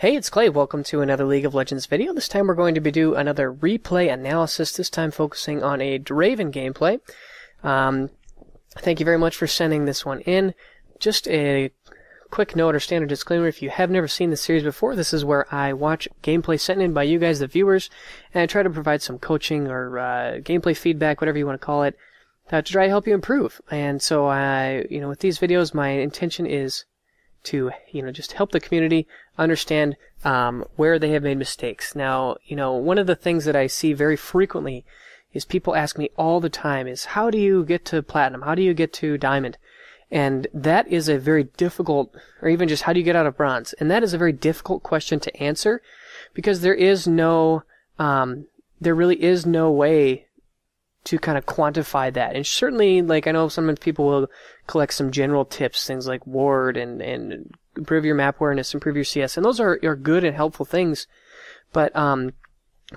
Hey, it's Kley. Welcome to another League of Legends video. This time we're going to be do another replay analysis, this time focusing on a Draven gameplay. Um, thank you very much for sending this one in. Just a quick note or standard disclaimer, if you have never seen this series before, this is where I watch gameplay sent in by you guys, the viewers, and I try to provide some coaching or uh, gameplay feedback, whatever you want to call it, uh, to try to help you improve. And so, I, you know, with these videos, my intention is to you know just help the community understand um, where they have made mistakes. Now, you know, one of the things that I see very frequently is people ask me all the time is how do you get to platinum? How do you get to diamond? And that is a very difficult, or even just how do you get out of bronze? And that is a very difficult question to answer because there is no, um, there really is no way to kind of quantify that. And certainly, like I know sometimes people will collect some general tips, things like ward and and improve your map awareness, improve your CS, and those are are good and helpful things. But um,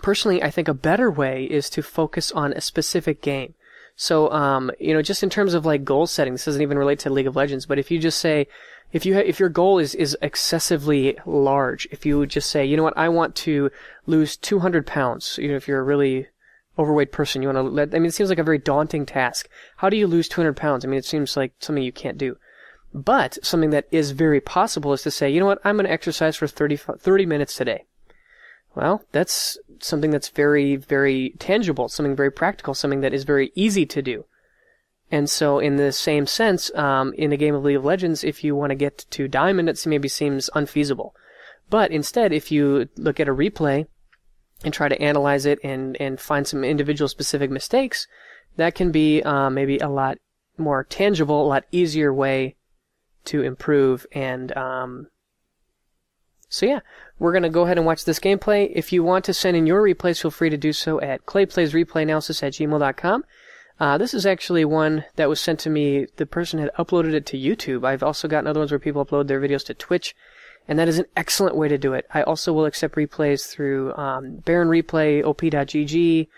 personally, I think a better way is to focus on a specific game. So, um, you know, just in terms of like goal setting, this doesn't even relate to League of Legends, but if you just say, if you ha- if your goal is is excessively large, if you just say, you know what, I want to lose 200 pounds, you know, if you're a really overweight person, you want to let, I mean, it seems like a very daunting task. How do you lose 200 pounds? I mean, it seems like something you can't do. But something that is very possible is to say, you know what, I'm going to exercise for 30, 30 minutes today. Well, that's something that's very, very tangible, something very practical, something that is very easy to do. And so, in the same sense, um, in a game of League of Legends, if you want to get to Diamond, it maybe seems unfeasible. But instead, if you look at a replay and try to analyze it and, and find some individual specific mistakes, that can be uh, maybe a lot more tangible, a lot easier way to improve. And um, so, yeah, we're going to go ahead and watch this gameplay. If you want to send in your replays, feel free to do so at kleyplaysreplayanalysis at gmail.com. Uh, this is actually one that was sent to me. The person had uploaded it to YouTube. I've also gotten other ones where people upload their videos to Twitch and that is an excellent way to do it. I also will accept replays through um, Baron Replay, OP.GG,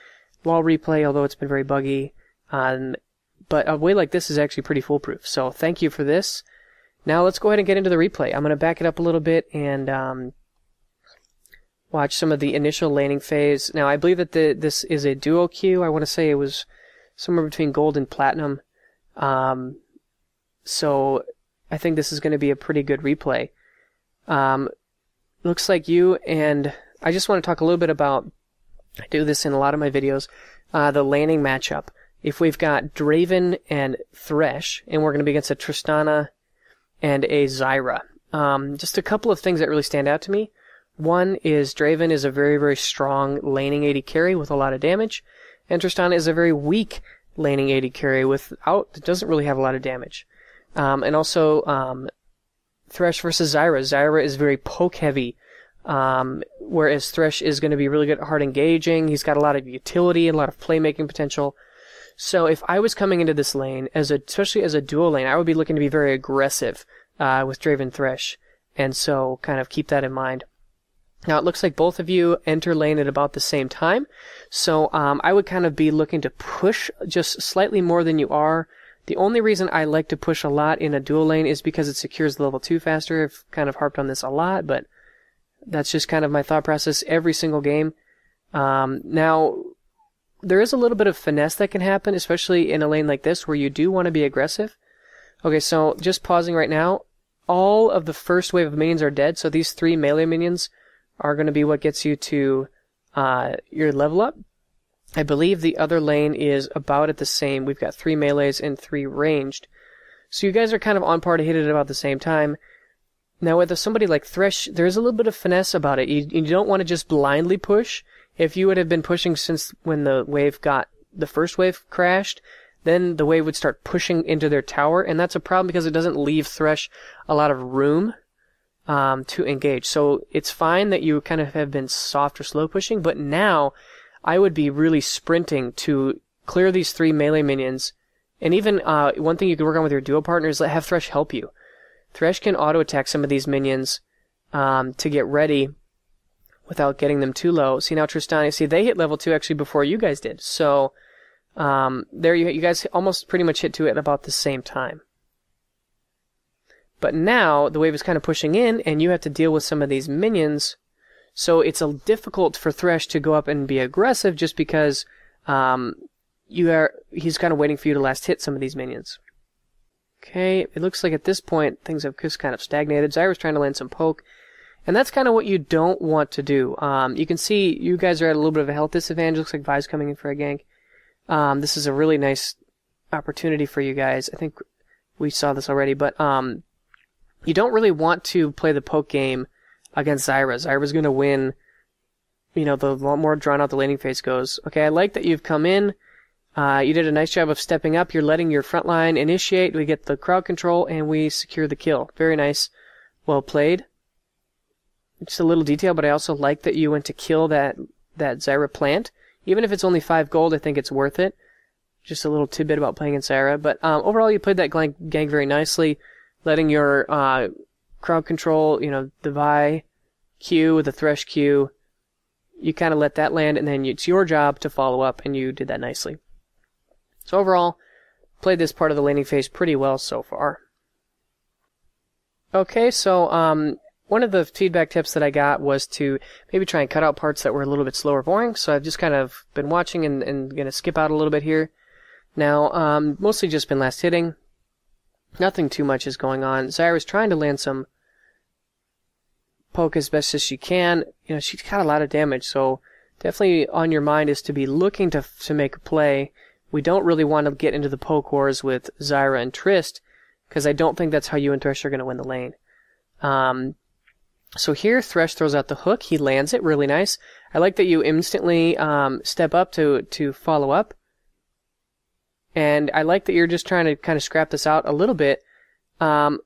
LOL Replay, although it's been very buggy. Um, but a way like this is actually pretty foolproof. So thank you for this. Now let's go ahead and get into the replay. I'm going to back it up a little bit and um, watch some of the initial laning phase. Now I believe that the, this is a duo queue. I want to say it was somewhere between gold and platinum. Um, so I think this is going to be a pretty good replay. Um, looks like you and I just want to talk a little bit about. I do this in a lot of my videos. Uh, the laning matchup. If we've got Draven and Thresh, and we're going to be against a Tristana and a Zyra. Um, just a couple of things that really stand out to me. One is Draven is a very, very strong laning AD carry with a lot of damage, and Tristana is a very weak laning AD carry without, doesn't really have a lot of damage. Um, and also, um, Thresh versus Zyra. Zyra is very poke heavy, um, whereas Thresh is going to be really good at hard engaging. He's got a lot of utility and a lot of playmaking potential. So if I was coming into this lane as a, especially as a duo lane, I would be looking to be very aggressive uh, with Draven Thresh, and so kind of keep that in mind. Now it looks like both of you enter lane at about the same time, so um, I would kind of be looking to push just slightly more than you are the only reason I like to push a lot in a dual lane is because it secures the level 2 faster. I've kind of harped on this a lot, but that's just kind of my thought process every single game. Um, now, there is a little bit of finesse that can happen, especially in a lane like this where you do want to be aggressive. Okay, so just pausing right now. All of the first wave of minions are dead, so these three melee minions are going to be what gets you to uh, your level up. I believe the other lane is about at the same. We've got three melees and three ranged. So you guys are kind of on par to hit it about the same time. Now with somebody like Thresh, there's a little bit of finesse about it. You, you don't want to just blindly push. If you would have been pushing since when the wave got, the first wave crashed, then the wave would start pushing into their tower, and that's a problem because it doesn't leave Thresh a lot of room um, to engage. So it's fine that you kind of have been soft or slow pushing, but now I would be really sprinting to clear these three melee minions. And even uh, one thing you can work on with your duo partner is let have Thresh help you. Thresh can auto attack some of these minions um, to get ready without getting them too low. See now Tristana, see they hit level two actually before you guys did. So um, there you you guys almost pretty much hit two at about the same time. But now the wave is kind of pushing in, and you have to deal with some of these minions. So it's a difficult for Thresh to go up and be aggressive just because um, you are he's kind of waiting for you to last hit some of these minions. Okay, it looks like at this point things have just kind of stagnated. Zyra's trying to land some poke, and that's kind of what you don't want to do. Um, you can see you guys are at a little bit of a health disadvantage. Looks like Vi's coming in for a gank. Um, this is a really nice opportunity for you guys. I think we saw this already, but um, you don't really want to play the poke game against Zyra. Zyra's going to win. You know, the more drawn out the laning phase goes. Okay, I like that you've come in. Uh, you did a nice job of stepping up. You're letting your front line initiate. We get the crowd control and we secure the kill. Very nice. Well played. Just a little detail, but I also like that you went to kill that, that Zyra plant. Even if it's only 5 gold, I think it's worth it. Just a little tidbit about playing in Zyra. But um, overall, you played that gank very nicely, letting your uh, crowd control, you know, the Vi Q, the Thresh Q, you kind of let that land, and then it's your job to follow up, and you did that nicely. So overall, played this part of the laning phase pretty well so far. Okay, so um, one of the feedback tips that I got was to maybe try and cut out parts that were a little bit slower boring. So I've just kind of been watching and, and going to skip out a little bit here. Now, um, mostly just been last hitting. Nothing too much is going on. Zyra's trying to land some poke as best as she can. You know, she's got a lot of damage, so definitely on your mind is to be looking to to make a play we don't really want to get into the poke wars with Zyra and Trist, because I don't think that's how you and Thresh are going to win the lane. Um, so here, Thresh throws out the hook. He lands it really nice. I like that you instantly um, step up to to follow up, and I like that you're just trying to kind of scrap this out a little bit. Um,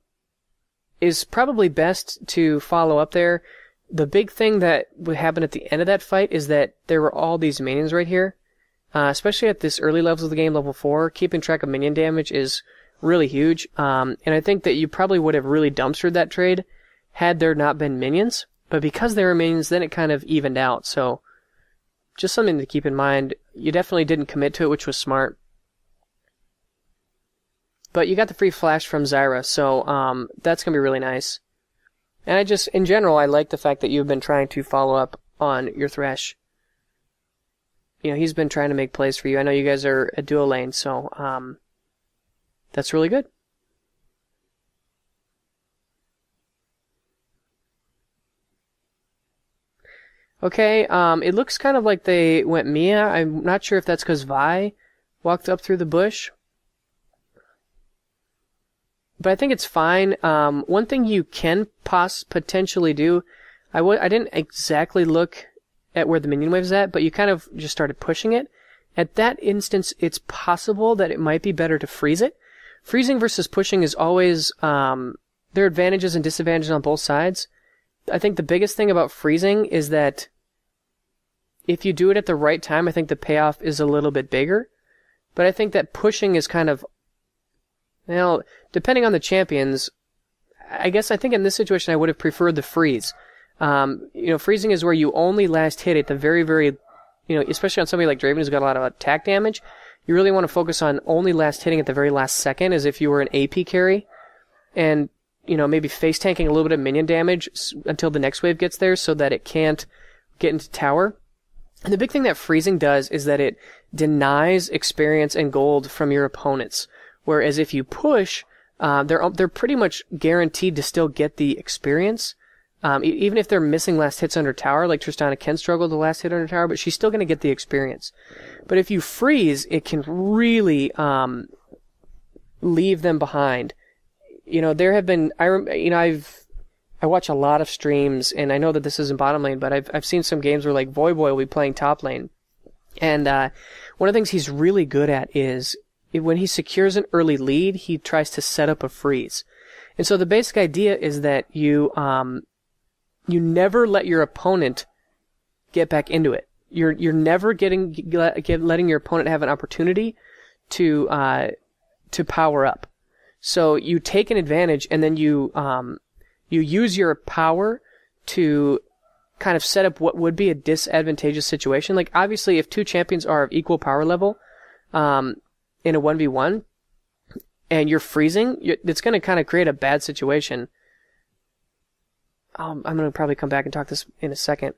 is probably best to follow up there. The big thing that would happen at the end of that fight is that there were all these minions right here. Uh, especially at this early levels of the game, level 4, keeping track of minion damage is really huge. Um, and I think that you probably would have really dumpstered that trade had there not been minions. But because there were minions, then it kind of evened out. So just something to keep in mind. You definitely didn't commit to it, which was smart. But you got the free flash from Zyra, so um, that's going to be really nice. And I just, in general, I like the fact that you've been trying to follow up on your Thresh you know, he's been trying to make plays for you. I know you guys are a duo lane, so um, that's really good. Okay, um, it looks kind of like they went MIA. I'm not sure if that's because Vi walked up through the bush. But I think it's fine. Um, one thing you can pos- potentially do, I w- I didn't exactly look at where the minion wave is at, but you kind of just started pushing it. At that instance, it's possible that it might be better to freeze it. Freezing versus pushing is always, um, there are advantages and disadvantages on both sides. I think the biggest thing about freezing is that if you do it at the right time, I think the payoff is a little bit bigger. But I think that pushing is kind of, well, depending on the champions, I guess I think in this situation I would have preferred the freeze. Um, you know, freezing is where you only last hit at the very, very, you know, especially on somebody like Draven who's got a lot of attack damage. You really want to focus on only last hitting at the very last second, as if you were an AP carry, and you know maybe face tanking a little bit of minion damage until the next wave gets there, so that it can't get into tower. And the big thing that freezing does is that it denies experience and gold from your opponents. Whereas if you push, uh, they're they're pretty much guaranteed to still get the experience. Um, even if they're missing last hits under tower, like Tristana can struggle the last hit under tower, but she's still going to get the experience. But if you freeze, it can really um, leave them behind. You know, there have been I you know I've I watch a lot of streams, and I know that this isn't bottom lane, but I've I've seen some games where like Voyboy will be playing top lane, and uh, one of the things he's really good at is when he secures an early lead, he tries to set up a freeze. And so the basic idea is that you um, you never let your opponent get back into it. You're you're never getting get, letting your opponent have an opportunity to uh, to power up. So you take an advantage and then you um, you use your power to kind of set up what would be a disadvantageous situation. Like obviously, if two champions are of equal power level um, in a one v one, and you're freezing, it's going to kind of create a bad situation. Um, I'm going to probably come back and talk this in a second.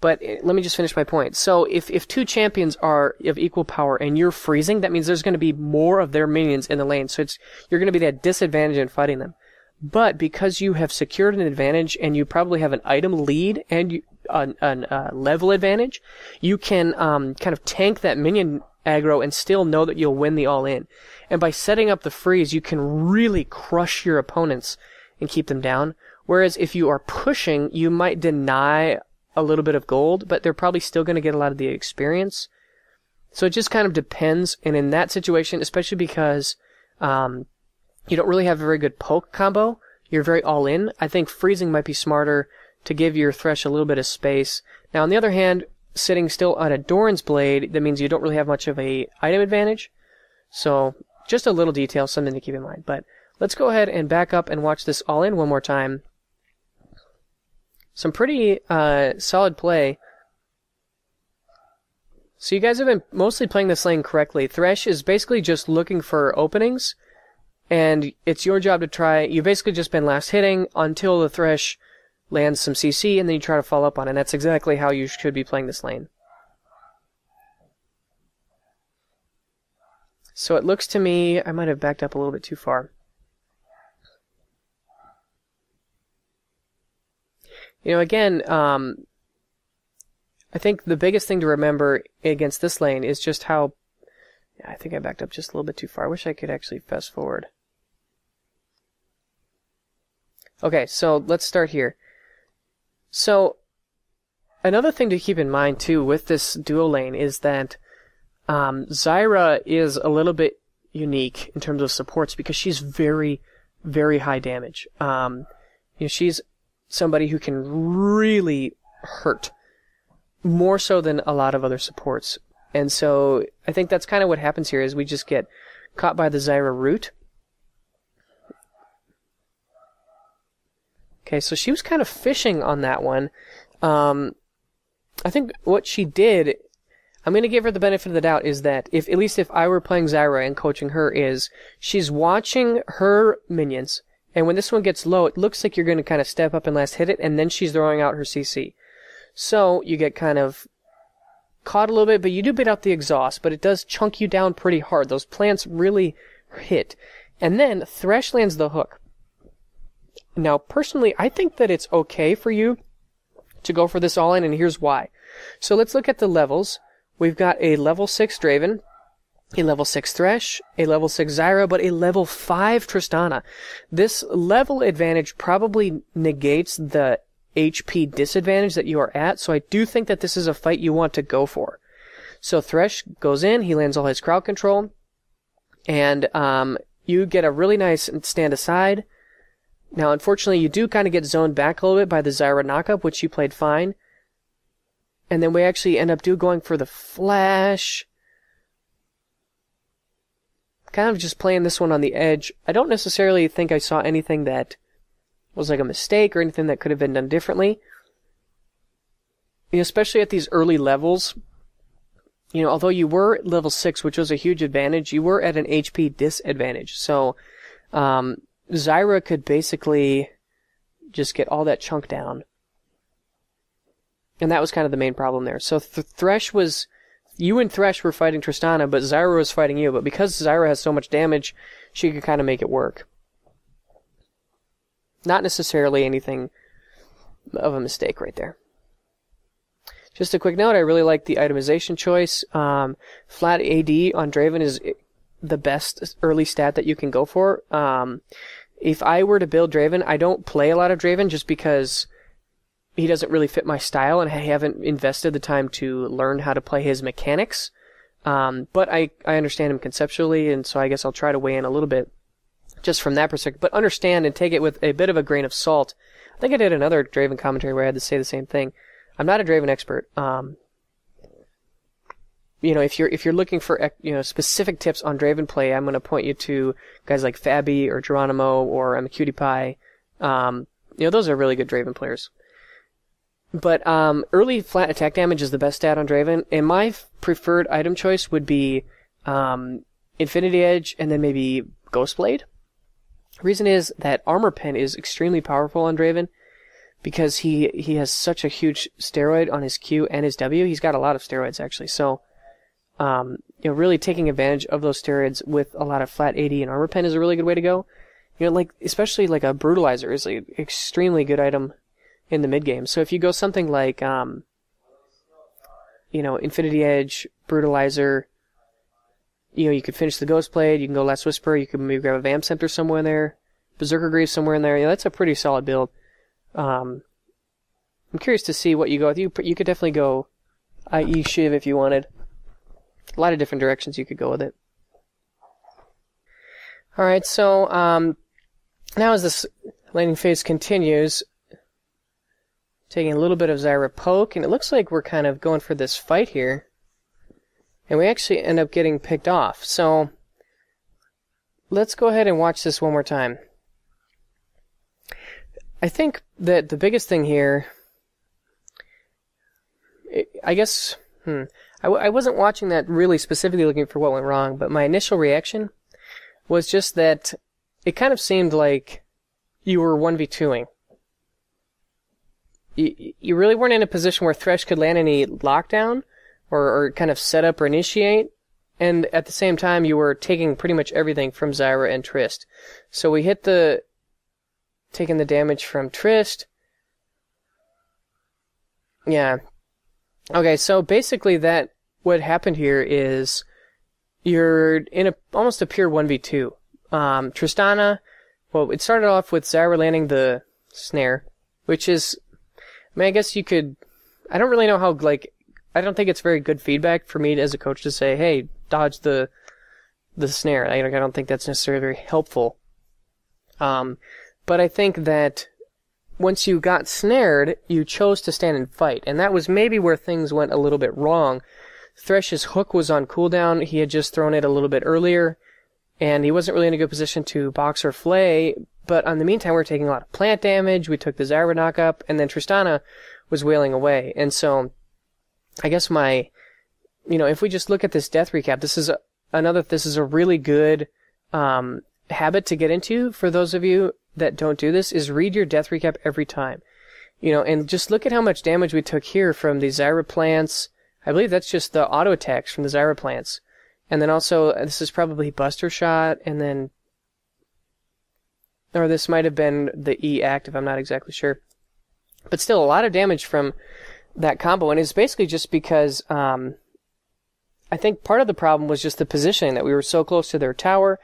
But eh, let me just finish my point. So if, if two champions are of equal power and you're freezing, that means there's going to be more of their minions in the lane. So it's, you're going to be at disadvantage in fighting them. But because you have secured an advantage and you probably have an item lead and you, an, an uh, level advantage, you can um, kind of tank that minion aggro and still know that you'll win the all in. And by setting up the freeze, you can really crush your opponents and keep them down. Whereas if you are pushing, you might deny a little bit of gold, but they're probably still going to get a lot of the experience. So it just kind of depends. And in that situation, especially because um, you don't really have a very good poke combo, you're very all in. I think freezing might be smarter to give your Thresh a little bit of space. Now, on the other hand, sitting still on a Doran's blade, that means you don't really have much of a item advantage. So just a little detail, something to keep in mind. But let's go ahead and back up and watch this all in one more time. Some pretty uh, solid play. So you guys have been mostly playing this lane correctly. Thresh is basically just looking for openings, and it's your job to try. You've basically just been last hitting until the Thresh lands some CC, and then you try to follow up on it. And that's exactly how you should be playing this lane. So it looks to me, I might have backed up a little bit too far. You know, again, um, I think the biggest thing to remember against this lane is just how. I think I backed up just a little bit too far. I wish I could actually fast forward. Okay, so let's start here. So, another thing to keep in mind too with this duo lane is that um, Zyra is a little bit unique in terms of supports because she's very, very high damage. Um, you know, she's somebody who can really hurt more so than a lot of other supports. And so I think that's kind of what happens here is we just get caught by the Zyra root. Okay, so she was kind of fishing on that one. Um, I think what she did, I'm going to give her the benefit of the doubt, is that if at least if I were playing Zyra and coaching her, is she's watching her minions and when this one gets low, it looks like you're going to kind of step up and last hit it, and then she's throwing out her CC. So you get kind of caught a little bit, but you do bait out the exhaust, but it does chunk you down pretty hard. Those plants really hit. And then Thresh lands the hook. Now, personally, I think that it's okay for you to go for this all in, and here's why. So let's look at the levels. We've got a level 6 Draven, a level 6 Thresh, a level 6 Zyra, but a level 5 Tristana. This level advantage probably negates the HP disadvantage that you are at, so I do think that this is a fight you want to go for. So Thresh goes in, he lands all his crowd control, and um, you get a really nice stand aside. Now, unfortunately, you do kind of get zoned back a little bit by the Zyra knockup, which you played fine. And then we actually end up do going for the flash kind of just playing this one on the edge. I don't necessarily think I saw anything that was like a mistake or anything that could have been done differently. You know, especially at these early levels, you know, although you were level 6, which was a huge advantage, you were at an HP disadvantage. So, um, Zyra could basically just get all that chunk down. And that was kind of the main problem there. So Th- Thresh was you and Thresh were fighting Tristana, but Zyra was fighting you. But because Zyra has so much damage, she could kind of make it work. Not necessarily anything of a mistake right there. Just a quick note, I really like the itemization choice. Um, flat AD on Draven is the best early stat that you can go for. Um, if I were to build Draven, I don't play a lot of Draven just because he doesn't really fit my style, and I haven't invested the time to learn how to play his mechanics. Um, but I, I understand him conceptually, and so I guess I'll try to weigh in a little bit just from that perspective. But understand and take it with a bit of a grain of salt. I think I did another Draven commentary where I had to say the same thing. I'm not a Draven expert. Um, you know, if you're if you're looking for you know specific tips on Draven play, I'm going to point you to guys like Fabi or Geranimo or Imaqtpie. Um, you know, those are really good Draven players. But um, early flat attack damage is the best stat on Draven, and my preferred item choice would be um, Infinity Edge, and then maybe Ghostblade. Reason is that Armor Pen is extremely powerful on Draven because he he has such a huge steroid on his Q and his W. He's got a lot of steroids actually. So, um, you know, really taking advantage of those steroids with a lot of flat AD and Armor Pen is a really good way to go. You know, like especially like a Brutalizer is an extremely good item in the mid game. So if you go something like, um, you know, Infinity Edge, Brutalizer, you know, you could finish the Ghost Blade, you can go Last Whisper, you can maybe grab a Vamp Scepter somewhere in there, Berserker Greaves somewhere in there. Yeah, that's a pretty solid build. Um, I'm curious to see what you go with. You you could definitely go IE Shiv if you wanted. A lot of different directions you could go with it. All right, so um, now as this laning phase continues, taking a little bit of Zyra poke, and it looks like we're kind of going for this fight here. And we actually end up getting picked off. So let's go ahead and watch this one more time. I think that the biggest thing here, I guess, hmm, I w- I wasn't watching that really specifically looking for what went wrong, but my initial reaction was just that it kind of seemed like you were 1v2ing. You, you really weren't in a position where Thresh could land any lockdown or, or kind of set up or initiate, and at the same time you were taking pretty much everything from Zyra and Trist. So we hit the taking the damage from Trist. Yeah. Okay, so basically that what happened here is you're in a almost a pure 1v2. Um, Tristana, well, it started off with Zyra landing the snare, which is, I mean, I guess you could, I don't really know how, like, I don't think it's very good feedback for me as a coach to say, hey, dodge the, the snare. I, I don't think that's necessarily very helpful. Um, but I think that once you got snared, you chose to stand and fight, and that was maybe where things went a little bit wrong. Thresh's hook was on cooldown. He had just thrown it a little bit earlier, and he wasn't really in a good position to box or flay. But in the meantime, we were taking a lot of plant damage. We took the Zyra up, and then Tristana was wailing away. And so, I guess my, you know, if we just look at this death recap, this is a, another. This is a really good um, habit to get into for those of you that don't do this. Is read your death recap every time. You know, and just look at how much damage we took here from the Zyra plants I believe that's just the auto attacks from the Zyra plants. And then also, this is probably Buster Shot, and then. Or this might have been the E active, I'm not exactly sure. But still, a lot of damage from that combo, and it's basically just because. Um, I think part of the problem was just the positioning that we were so close to their tower,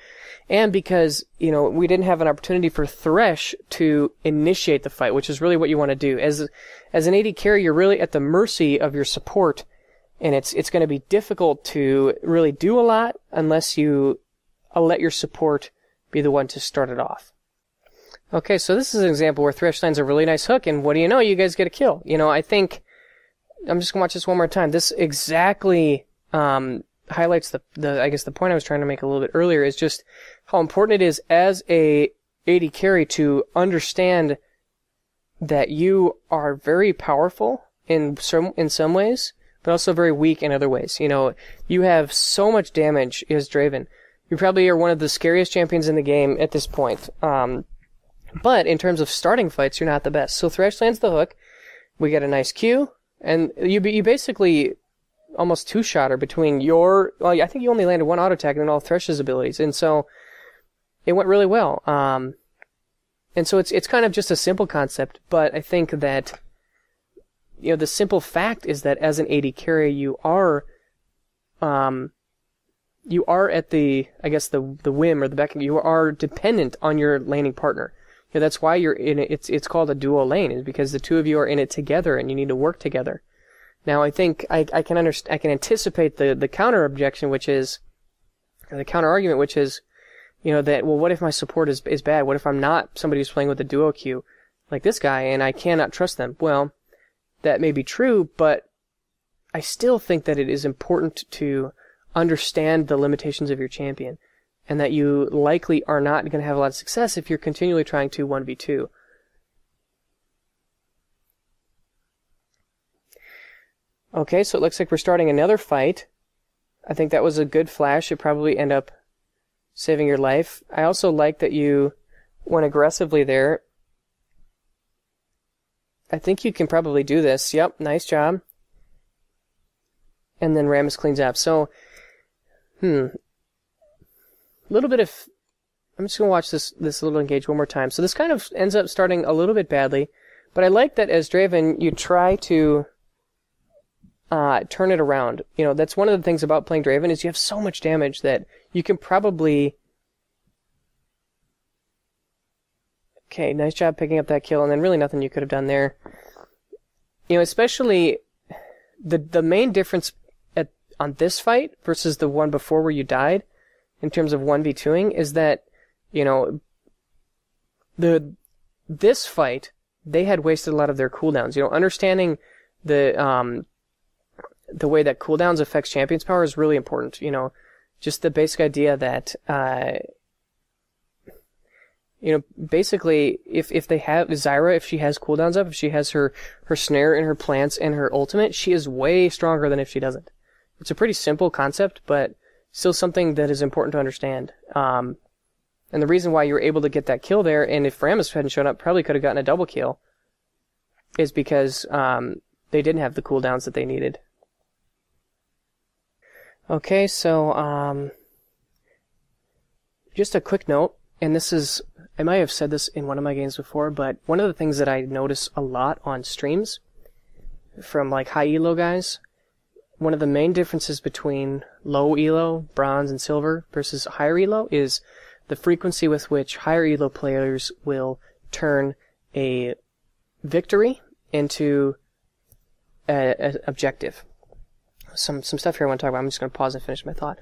and because you know we didn't have an opportunity for Thresh to initiate the fight, which is really what you want to do. As as an AD carry, you're really at the mercy of your support and it's it's going to be difficult to really do a lot unless you uh, let your support be the one to start it off. Okay, so this is an example where Thresh lands a really nice hook, and what do you know? You guys get a kill. You know, I think I'm just gonna watch this one more time. This exactly um, highlights the the I guess the point I was trying to make a little bit earlier is just how important it is as a AD carry to understand that you are very powerful in some in some ways, but also very weak in other ways. You know, you have so much damage as Draven. You probably are one of the scariest champions in the game at this point. Um, but in terms of starting fights, you're not the best. So Thresh lands the hook. We get a nice Q, and you you basically almost two shotter between your. Well, I think you only landed one auto attack and then all Thresh's abilities, and so it went really well. Um, and so it's it's kind of just a simple concept, but I think that you know, the simple fact is that as an AD carry, you are, um, you are at the, I guess the the whim or the beck. You are dependent on your laning partner. You know, that's why you're in it. It's it's called a dual lane, is because the two of you are in it together and you need to work together. Now, I think I, I can understand, I can anticipate the the counter objection, which is, the counter argument, which is, you know, that well, what if my support is is bad? What if I'm not somebody who's playing with a duo queue, like this guy, and I cannot trust them? Well, that may be true, but I still think that it is important to understand the limitations of your champion and that you likely are not going to have a lot of success if you're continually trying to 1v2. Okay, so it looks like we're starting another fight. I think that was a good flash. It probably end up saving your life. I also like that you went aggressively there. I think you can probably do this. Yep, nice job. And then Rammus cleans up. So, hmm. A little bit of. I'm just going to watch this, this little engage one more time. So this kind of ends up starting a little bit badly. But I like that as Draven, you try to uh, turn it around. You know, that's one of the things about playing Draven is you have so much damage that you can probably. Okay, nice job picking up that kill, and then really nothing you could have done there. You know, especially the the main difference at on this fight versus the one before where you died, in terms of one v twoing, is that you know the this fight they had wasted a lot of their cooldowns. You know, understanding the um the way that cooldowns affects champions power is really important. You know, just the basic idea that uh, you know, basically, if if they have Zyra, if she has cooldowns up, if she has her her snare and her plants and her ultimate, she is way stronger than if she doesn't. It's a pretty simple concept, but still something that is important to understand. Um, and the reason why you were able to get that kill there, and if Rammus hadn't shown up, probably could have gotten a double kill, is because um, they didn't have the cooldowns that they needed. Okay, so um, just a quick note, and this is I might have said this in one of my games before, but one of the things that I notice a lot on streams from like high elo guys, one of the main differences between low elo, bronze, and silver versus higher elo is the frequency with which higher elo players will turn a victory into an objective some some stuff here I want to talk about. I'm just going to pause and finish my thought.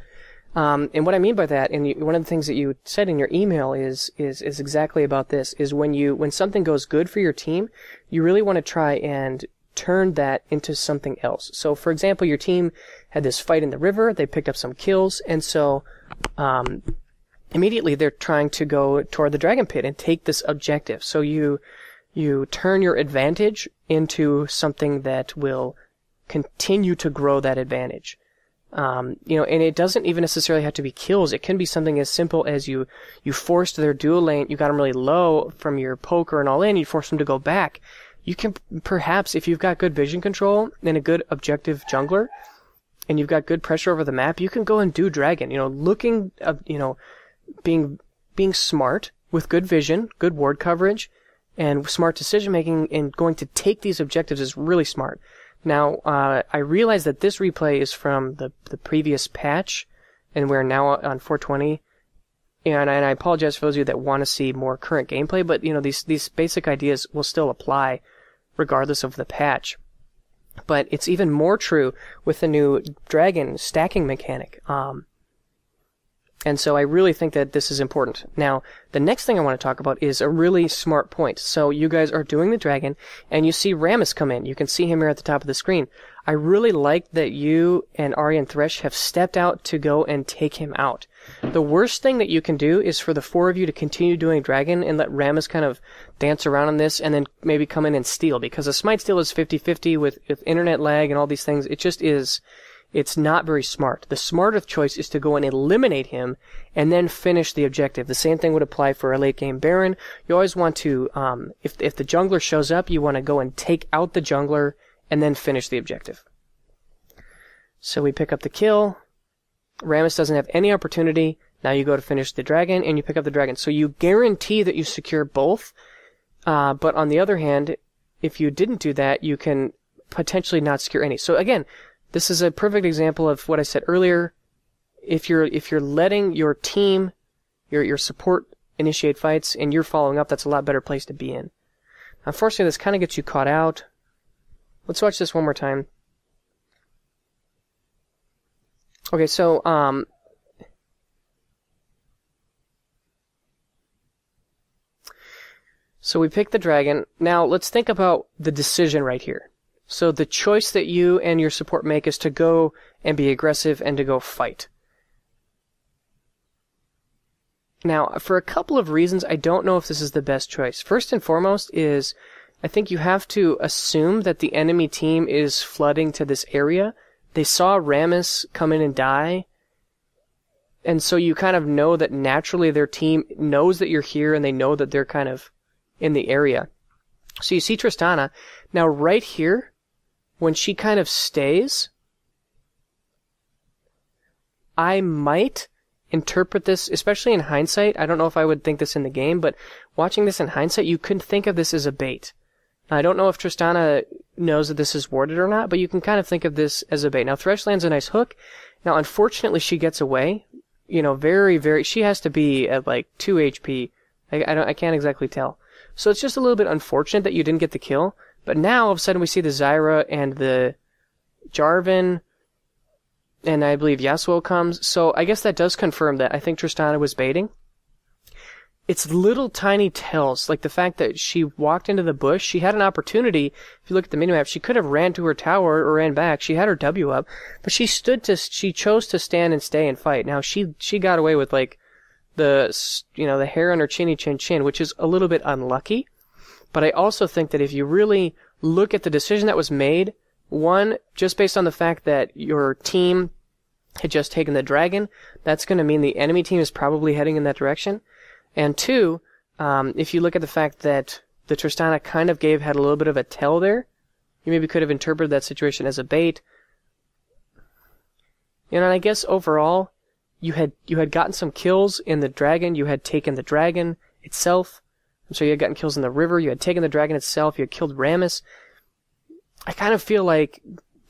Um, and what I mean by that, and you, one of the things that you said in your email is is is exactly about this: is when you when something goes good for your team, you really want to try and turn that into something else. So, for example, your team had this fight in the river, they picked up some kills, and so um, immediately they're trying to go toward the dragon pit and take this objective. So you you turn your advantage into something that will continue to grow that advantage. Um, you know, and it doesn't even necessarily have to be kills. It can be something as simple as you you forced their dual lane, you got them really low from your poker and all in, you force them to go back. You can perhaps, if you've got good vision control and a good objective jungler, and you've got good pressure over the map, you can go and do dragon. You know, looking, uh, you know, being being smart with good vision, good ward coverage, and smart decision making, and going to take these objectives is really smart. Now, uh, I realize that this replay is from the, the previous patch, and we're now on 420. And, and I apologize for those of you that want to see more current gameplay, but you know these these basic ideas will still apply regardless of the patch. But it's even more true with the new dragon stacking mechanic. Um, and so I really think that this is important. Now, the next thing I want to talk about is a really smart point. So you guys are doing the dragon, and you see Rammus come in. You can see him here at the top of the screen. I really like that you and Ahri and Thresh have stepped out to go and take him out. The worst thing that you can do is for the four of you to continue doing dragon and let Rammus kind of dance around on this and then maybe come in and steal because a smite steal is 50-50 with, with internet lag and all these things. It just is it's not very smart. The smarter choice is to go and eliminate him and then finish the objective. The same thing would apply for a late game Baron. You always want to, um, if, if the jungler shows up, you want to go and take out the jungler and then finish the objective. So we pick up the kill. Rammus doesn't have any opportunity. Now you go to finish the dragon and you pick up the dragon. So you guarantee that you secure both. Uh, but on the other hand, if you didn't do that, you can potentially not secure any. So again, this is a perfect example of what I said earlier. If you're if you're letting your team, your your support initiate fights and you're following up, that's a lot better place to be in. Unfortunately, this kind of gets you caught out. Let's watch this one more time. Okay, so um, so we picked the dragon. Now let's think about the decision right here. So the choice that you and your support make is to go and be aggressive and to go fight. Now, for a couple of reasons, I don't know if this is the best choice. First and foremost is I think you have to assume that the enemy team is flooding to this area. They saw Rammus come in and die. and so you kind of know that naturally their team knows that you're here and they know that they're kind of in the area. So you see Tristana. Now, right here, when she kind of stays, I might interpret this, especially in hindsight. I don't know if I would think this in the game, but watching this in hindsight, you could think of this as a bait. Now, I don't know if Tristana knows that this is warded or not, but you can kind of think of this as a bait. Now, Thresh lands a nice hook. Now, unfortunately, she gets away. You know, very, very. She has to be at like two HP. I, I don't. I can't exactly tell. So it's just a little bit unfortunate that you didn't get the kill. But now all of a sudden we see the Zyra and the Jarvan, and I believe Yasuo comes. So I guess that does confirm that I think Tristana was baiting. It's little tiny tells, like the fact that she walked into the bush. She had an opportunity. If you look at the minimap, she could have ran to her tower or ran back. She had her W up, but she stood to. She chose to stand and stay and fight. Now she she got away with like the you know the hair on her chinny chin chin, which is a little bit unlucky. But I also think that if you really look at the decision that was made, one just based on the fact that your team had just taken the dragon, that's going to mean the enemy team is probably heading in that direction. And two, um, if you look at the fact that the Tristana kind of gave had a little bit of a tell there, you maybe could have interpreted that situation as a bait. You know, and I guess overall, you had you had gotten some kills in the dragon. You had taken the dragon itself. So you had gotten kills in the river. You had taken the dragon itself. You had killed Rammus. I kind of feel like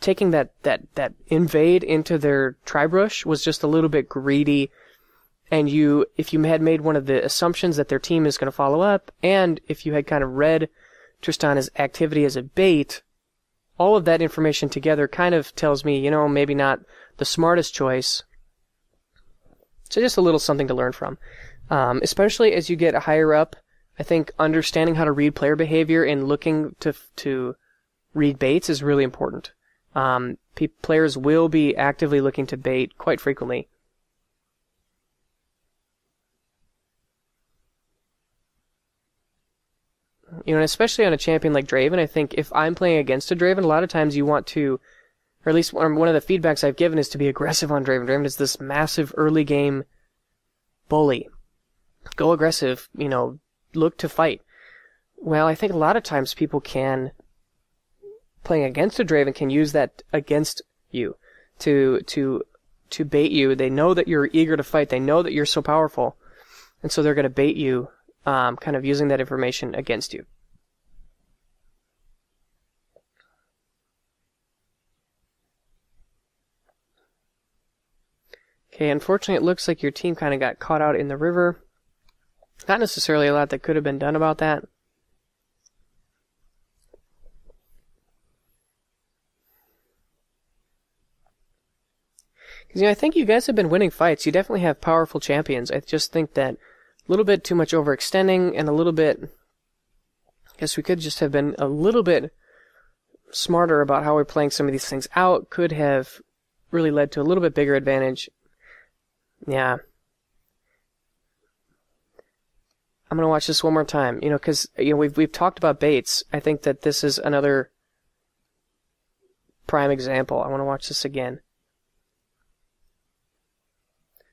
taking that that that invade into their tribush was just a little bit greedy and you if you had made one of the assumptions that their team is going to follow up and if you had kind of read Tristana's activity as a bait all of that information together kind of tells me you know maybe not the smartest choice so just a little something to learn from um, especially as you get higher up i think understanding how to read player behavior and looking to to read baits is really important um, pe- players will be actively looking to bait quite frequently You know, especially on a champion like Draven, I think if I'm playing against a Draven, a lot of times you want to, or at least one of the feedbacks I've given is to be aggressive on Draven. Draven is this massive early game bully. Go aggressive, you know, look to fight. Well, I think a lot of times people can, playing against a Draven can use that against you to, to, to bait you. They know that you're eager to fight. They know that you're so powerful. And so they're going to bait you um, kind of using that information against you. Okay, unfortunately, it looks like your team kind of got caught out in the river. Not necessarily a lot that could have been done about that. Because, you know, I think you guys have been winning fights. You definitely have powerful champions. I just think that a little bit too much overextending and a little bit. I guess we could just have been a little bit smarter about how we're playing some of these things out. Could have really led to a little bit bigger advantage. Yeah. I'm gonna watch this one more time. You know, because you know we've we've talked about baits. I think that this is another prime example. I want to watch this again.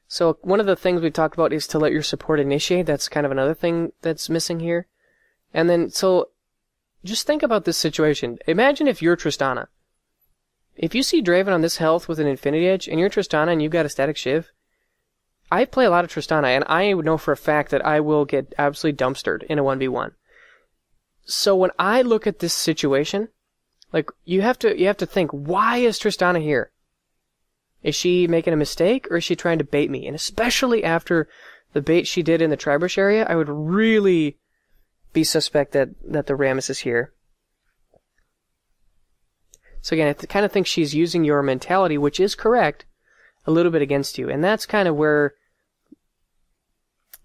So one of the things we talked about is to let your support initiate. That's kind of another thing that's missing here. And then, so just think about this situation. Imagine if you're Tristana. If you see Draven on this health with an Infinity Edge, and you're Tristana and you've got a Static Shiv, I play a lot of Tristana, and I know for a fact that I will get absolutely dumpstered in a 1v1. So when I look at this situation, like, you have to, you have to think, why is Tristana here? Is she making a mistake or is she trying to bait me? And especially after the bait she did in the Tribush area, I would really be suspect that, that the Rammus is here. So again, I th- kind of think she's using your mentality, which is correct, a little bit against you. And that's kind of where,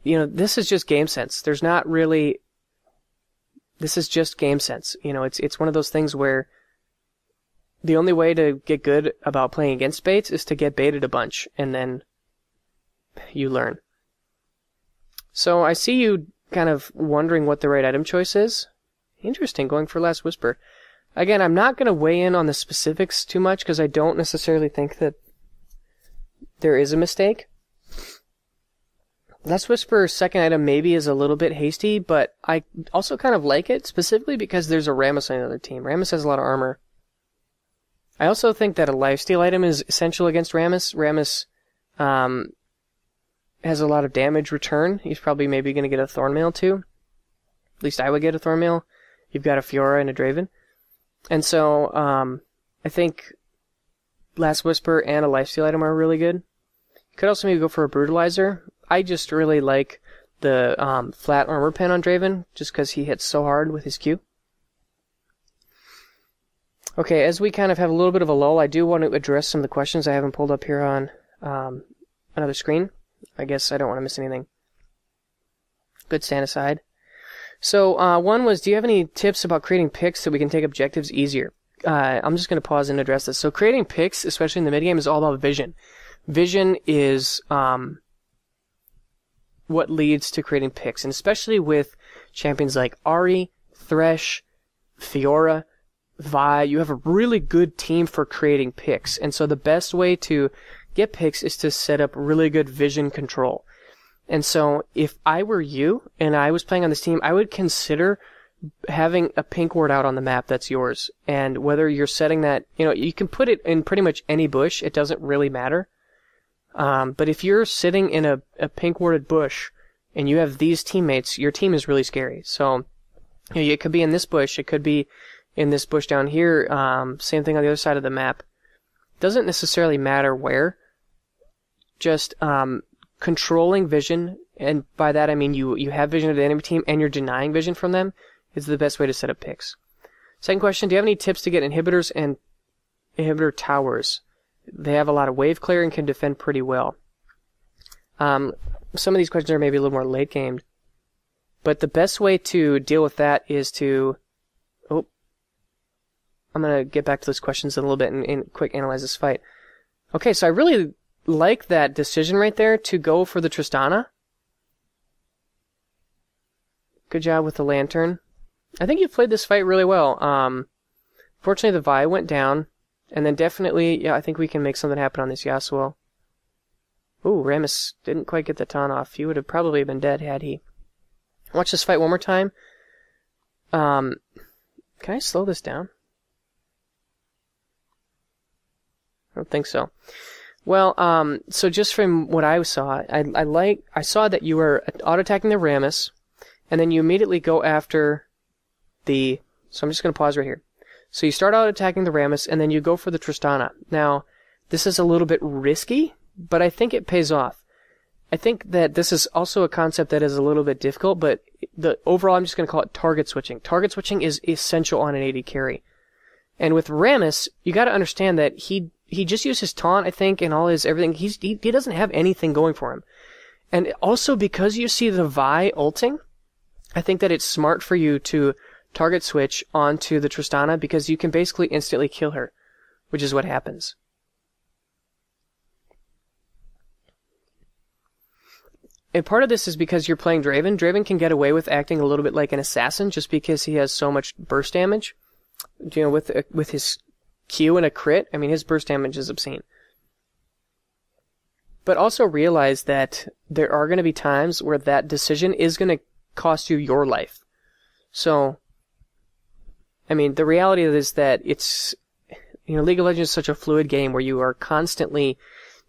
you know, this is just game sense. There's not really, this is just game sense. You know, it's, it's one of those things where the only way to get good about playing against baits is to get baited a bunch, and then you learn. So I see you kind of wondering what the right item choice is. Interesting, going for Last Whisper. Again, I'm not going to weigh in on the specifics too much because I don't necessarily think that there is a mistake. Last Whisper's second item maybe is a little bit hasty, but I also kind of like it, specifically because there's a Rammus on the other team. Rammus has a lot of armor. I also think that a lifesteal item is essential against Rammus. Rammus um, has a lot of damage return. He's probably maybe going to get a Thornmail too. At least I would get a Thornmail. You've got a Fiora and a Draven. And so um, I think Last Whisper and a lifesteal item are really good. Could also maybe go for a Brutalizer. I just really like the um, flat armor pen on Draven, just because he hits so hard with his Q. Okay, as we kind of have a little bit of a lull, I do want to address some of the questions I haven't pulled up here on um, another screen. I guess I don't want to miss anything. Good stand aside. So, uh, one was, do you have any tips about creating picks so we can take objectives easier? Uh, I'm just going to pause and address this. So, creating picks, especially in the mid game, is all about vision. Vision is um, what leads to creating picks, and especially with champions like Ahri, Thresh, Fiora, Vi, you have a really good team for creating picks. And so the best way to get picks is to set up really good vision control. And so if I were you and I was playing on this team, I would consider having a pink ward out on the map that's yours. And whether you're setting that, you know, you can put it in pretty much any bush. It doesn't really matter. Um, but if you're sitting in a, a pink warded bush and you have these teammates, your team is really scary. So, you know, it could be in this bush. It could be in this bush down here. Um, same thing on the other side of the map. Doesn't necessarily matter where. Just um, controlling vision, and by that I mean you you have vision of the enemy team and you're denying vision from them, is the best way to set up picks. Second question: Do you have any tips to get inhibitors and inhibitor towers? They have a lot of wave clear and can defend pretty well. Um, some of these questions are maybe a little more late gamed, but the best way to deal with that is to oh, I'm gonna get back to those questions in a little bit and, and quick analyze this fight. Okay, so I really like that decision right there to go for the Tristana. Good job with the lantern. I think you played this fight really well. Um, fortunately, the Vi went down, and then definitely, yeah, I think we can make something happen on this Yasuo. Ooh, Rammus didn't quite get the taunt off. He would have probably been dead had he. Watch this fight one more time. Um, can I slow this down? I don't think so. Well, um, so just from what I saw, I, I like I saw that you were auto attacking the Rammus, and then you immediately go after the. So I'm just going to pause right here. So you start out attacking the Rammus, and then you go for the Tristana. Now, this is a little bit risky, but I think it pays off. I think that this is also a concept that is a little bit difficult, but the overall, I'm just going to call it target switching. Target switching is essential on an AD carry. And with Rammus, you got to understand that he he just used his taunt, I think, and all his everything. He's he, he doesn't have anything going for him. And also because you see the Vi ulting, I think that it's smart for you to target switch onto the Tristana because you can basically instantly kill her, which is what happens. And part of this is because you're playing Draven. Draven can get away with acting a little bit like an assassin just because he has so much burst damage. You know, with uh, with his Q and a crit, I mean, his burst damage is obscene. But also realize that there are going to be times where that decision is going to cost you your life. So, I mean, the reality is that it's, you know, League of Legends is such a fluid game where you are constantly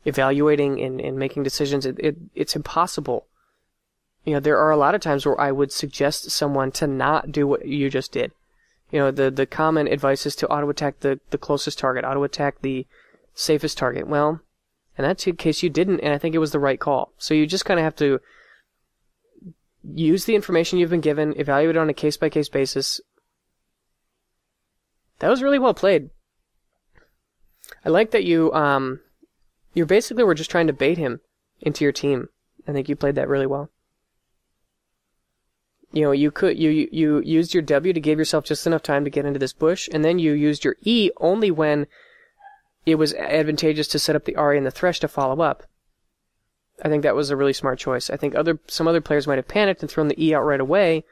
evaluating and, and making decisions. It, it, it's impossible. You know, there are a lot of times where I would suggest someone to not do what you just did you know, the, the common advice is to auto attack the, the closest target, auto attack the safest target. Well, in that case, you didn't, and I think it was the right call. So you just kind of have to use the information you've been given, evaluate it on a case by case basis. That was really well played. I like that you, um, you basically were just trying to bait him into your team. I think you played that really well you know, you could you you used your W to give yourself just enough time to get into this bush, and then you used your E only when it was advantageous to set up the Ahri and the Thresh to follow up. I think that was a really smart choice. I think other some other players might have panicked and thrown the E out right away.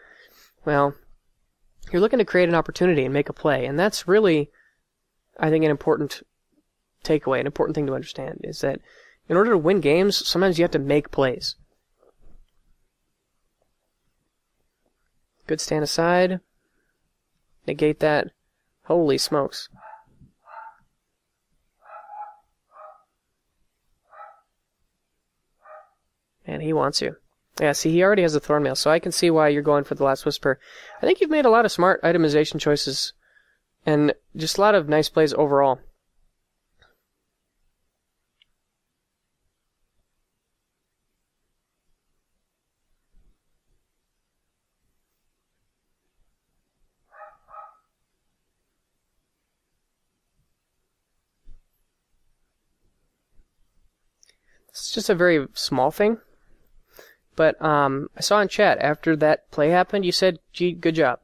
Well, you're looking to create an opportunity and make a play. And that's really, I think, an important takeaway, an important thing to understand is that in order to win games, sometimes you have to make plays. Good stand aside. Negate that. Holy smokes. And he wants you. Yeah, see, he already has a Thornmail, so I can see why you're going for the Last Whisper. I think you've made a lot of smart itemization choices, and just a lot of nice plays overall. It's just a very small thing. But um, I saw in chat after that play happened, you said, "Gee, good job."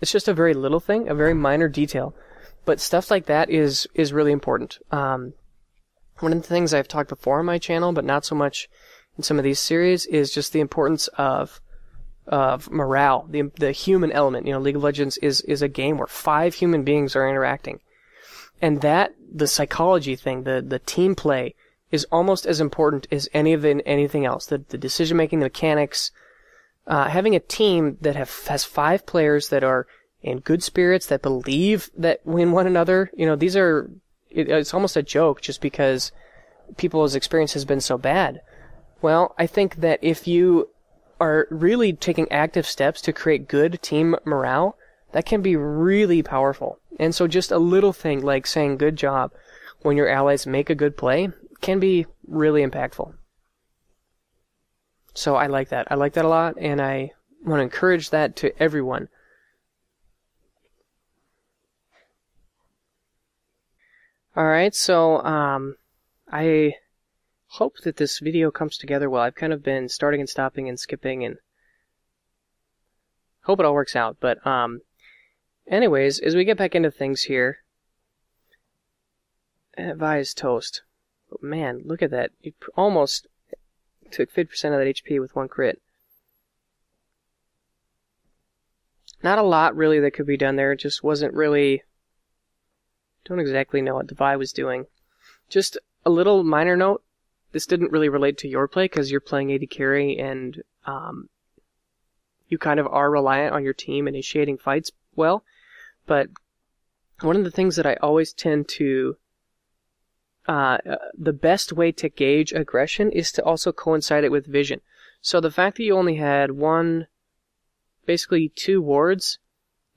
It's just a very little thing, a very minor detail, but stuff like that is is really important. Um, one of the things I've talked before on my channel, but not so much in some of these series, is just the importance of of morale, the the human element. You know, League of Legends is is a game where five human beings are interacting, and that the psychology thing, the the team play is almost as important as any of the, anything else. The, the decision making, the mechanics, uh, having a team that have has five players that are in good spirits, that believe that in one another. You know, these are it, it's almost a joke just because people's experience has been so bad. Well, I think that if you are really taking active steps to create good team morale, that can be really powerful. And so just a little thing like saying good job when your allies make a good play can be really impactful. So I like that. I like that a lot, and I want to encourage that to everyone. Alright, so um, I hope that this video comes together well. I've kind of been starting and stopping and skipping and hope it all works out. But um, anyways, as we get back into things here, Vi is toast. But man, look at that. You almost took 50% of that HP with one crit. Not a lot really that could be done there. It just wasn't really. Don't exactly know what Vi was doing. Just a little minor note. This didn't really relate to your play because you're playing AD carry and um, you kind of are reliant on your team initiating fights well. But one of the things that I always tend to uh, the best way to gauge aggression is to also coincide it with vision. So the fact that you only had one, basically two wards,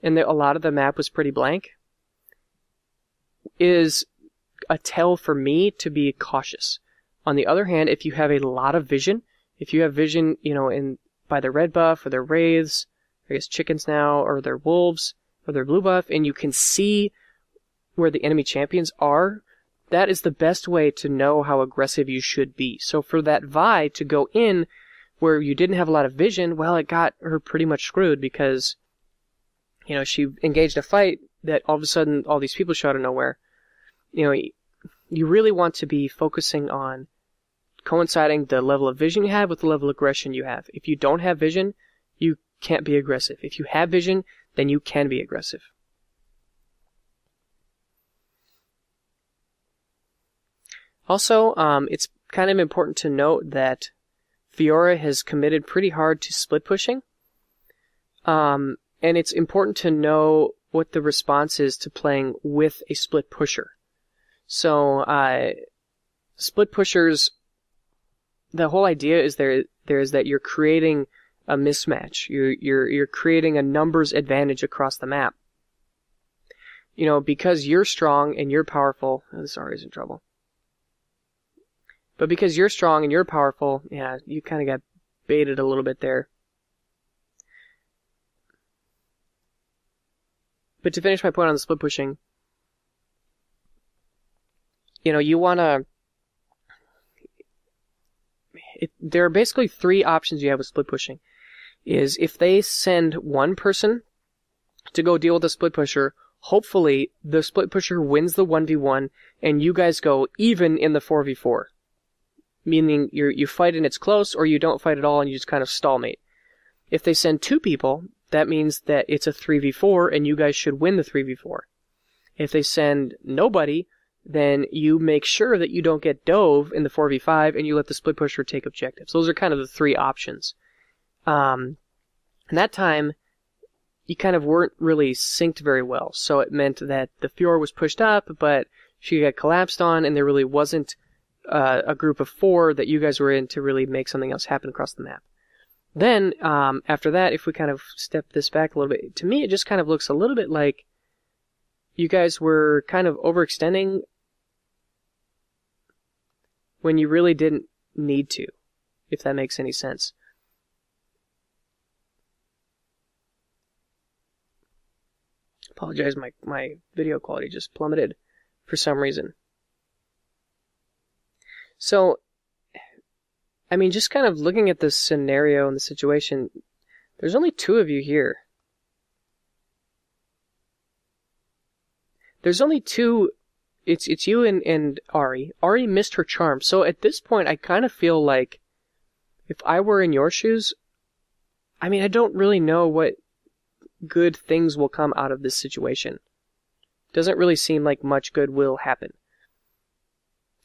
and a lot of the map was pretty blank, is a tell for me to be cautious. On the other hand, if you have a lot of vision, if you have vision, you know, in by their red buff or their wraiths, I guess chickens now, or their wolves, or their blue buff, and you can see where the enemy champions are that is the best way to know how aggressive you should be. So for that Vi to go in where you didn't have a lot of vision, well, it got her pretty much screwed because, you know, she engaged a fight that all of a sudden all these people shot out of nowhere. You know, you really want to be focusing on coinciding the level of vision you have with the level of aggression you have. If you don't have vision, you can't be aggressive. If you have vision, then you can be aggressive. Also, um, it's kind of important to note that Fiora has committed pretty hard to split pushing. Um, and it's important to know what the response is to playing with a split pusher. So, uh, split pushers, the whole idea is there, there is that you're creating a mismatch. You're, you're, you're creating a numbers advantage across the map. You know, because you're strong and you're powerful, oh, this is in trouble. But because you're strong and you're powerful, yeah, you kind of got baited a little bit there. But to finish my point on the split pushing, you know, you want to. There are basically three options you have with split pushing. Is if they send one person to go deal with the split pusher, hopefully the split pusher wins the 1v1 and you guys go even in the 4v4 meaning you you fight and it's close, or you don't fight at all and you just kind of stallmate. If they send two people, that means that it's a 3v4 and you guys should win the 3v4. If they send nobody, then you make sure that you don't get dove in the 4v5 and you let the split pusher take objectives. Those are kind of the three options. Um, and that time, you kind of weren't really synced very well. So it meant that the Fiora was pushed up, but she got collapsed on, and there really wasn't uh, a group of four that you guys were in to really make something else happen across the map. Then, um, after that, if we kind of step this back a little bit, to me it just kind of looks a little bit like you guys were kind of overextending when you really didn't need to, if that makes any sense. Apologize, my, my video quality just plummeted for some reason. So, I mean, just kind of looking at the scenario and the situation, there's only two of you here. There's only two. It's it's you and, and Ahri. Ahri missed her charm. So at this point, I kind of feel like if I were in your shoes, I mean, I don't really know what good things will come out of this situation. Doesn't really seem like much good will happen.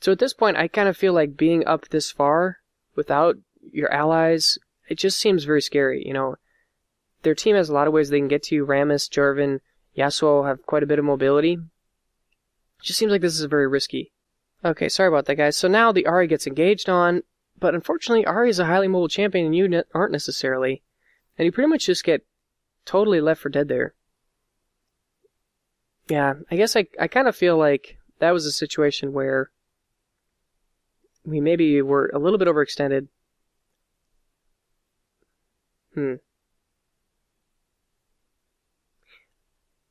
So at this point, I kind of feel like being up this far without your allies, it just seems very scary. You know, their team has a lot of ways they can get to you. Rammus, Jarvan, Yasuo have quite a bit of mobility. It just seems like this is very risky. Okay, sorry about that, guys. So now the Ahri gets engaged on, but unfortunately, Ahri is a highly mobile champion, and you aren't necessarily. And you pretty much just get totally left for dead there. Yeah, I guess I, I kind of feel like that was a situation where we maybe were a little bit overextended. Hmm.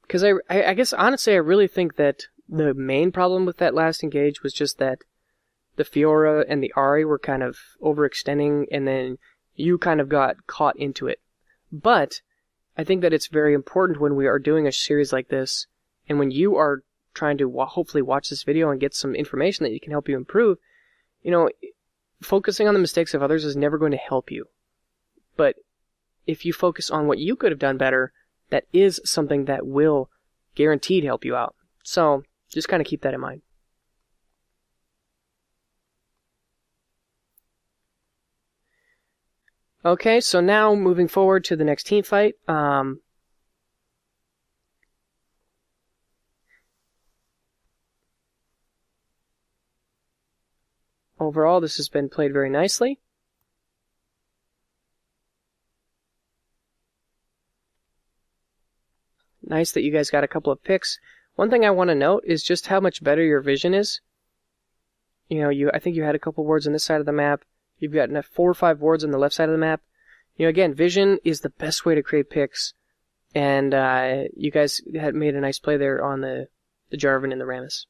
Because I, I, guess honestly, I really think that the main problem with that last engage was just that the Fiora and the Ahri were kind of overextending, and then you kind of got caught into it. But I think that it's very important when we are doing a series like this, and when you are trying to hopefully watch this video and get some information that you can help you improve, you know, focusing on the mistakes of others is never going to help you. But if you focus on what you could have done better, that is something that will guaranteed help you out. So just kind of keep that in mind. Okay, so now moving forward to the next team fight. Um, Overall, this has been played very nicely. Nice that you guys got a couple of picks. One thing I want to note is just how much better your vision is. You know, you I think you had a couple wards on this side of the map. You've got four or five wards on the left side of the map. You know, again, vision is the best way to create picks. And uh, you guys had made a nice play there on the, the Jarvan and the Rammus.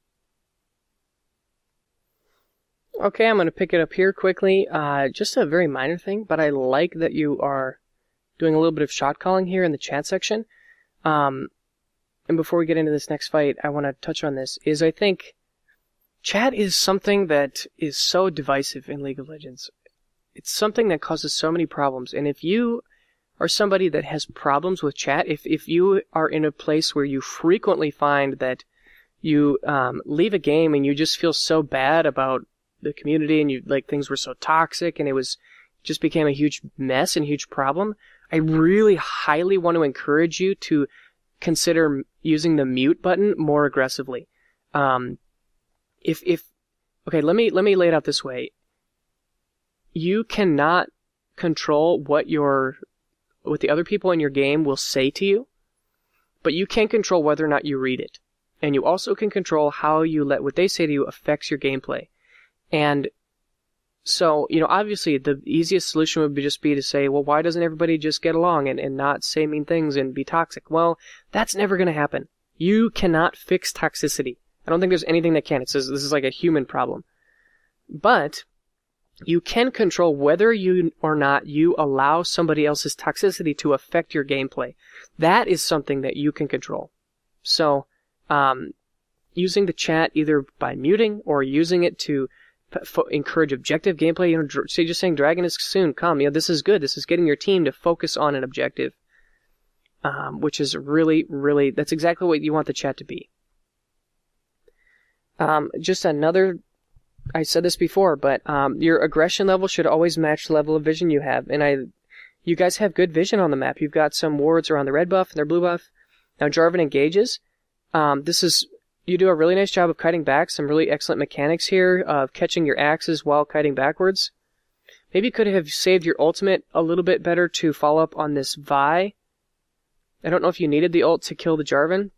Okay, I'm going to pick it up here quickly. Uh, just a very minor thing, but I like that you are doing a little bit of shot calling here in the chat section. Um, and before we get into this next fight, I want to touch on this. Is I think chat is something that is so divisive in League of Legends. It's something that causes so many problems, and if you are somebody that has problems with chat, if if you are in a place where you frequently find that you um, leave a game and you just feel so bad about the community and you like things were so toxic and it was just became a huge mess and huge problem. I really highly want to encourage you to consider using the mute button more aggressively. Um, if if okay, let me let me lay it out this way. You cannot control what your what the other people in your game will say to you, but you can control whether or not you read it. And you also can control how you let what they say to you affects your gameplay. And so, you know, obviously the easiest solution would be just be to say, well, why doesn't everybody just get along and, and not say mean things and be toxic? Well, that's never going to happen. You cannot fix toxicity. I don't think there's anything that can. It says this is like a human problem. But you can control whether you or not you allow somebody else's toxicity to affect your gameplay. That is something that you can control. So, um, using the chat either by muting or using it to encourage objective gameplay. You know, say just saying Dragon is soon come. You know, this is good. This is getting your team to focus on an objective, um, which is really, really that's exactly what you want the chat to be. Um, just another. I said this before, but um, your aggression level should always match the level of vision you have. And I, you guys have good vision on the map. You've got some wards around the red buff and their blue buff. Now Jarvan engages. Um, this is you do a really nice job of kiting back. Some really excellent mechanics here of catching your axes while kiting backwards. Maybe you could have saved your ultimate a little bit better to follow up on this Vi. I don't know if you needed the ult to kill the Jarvan.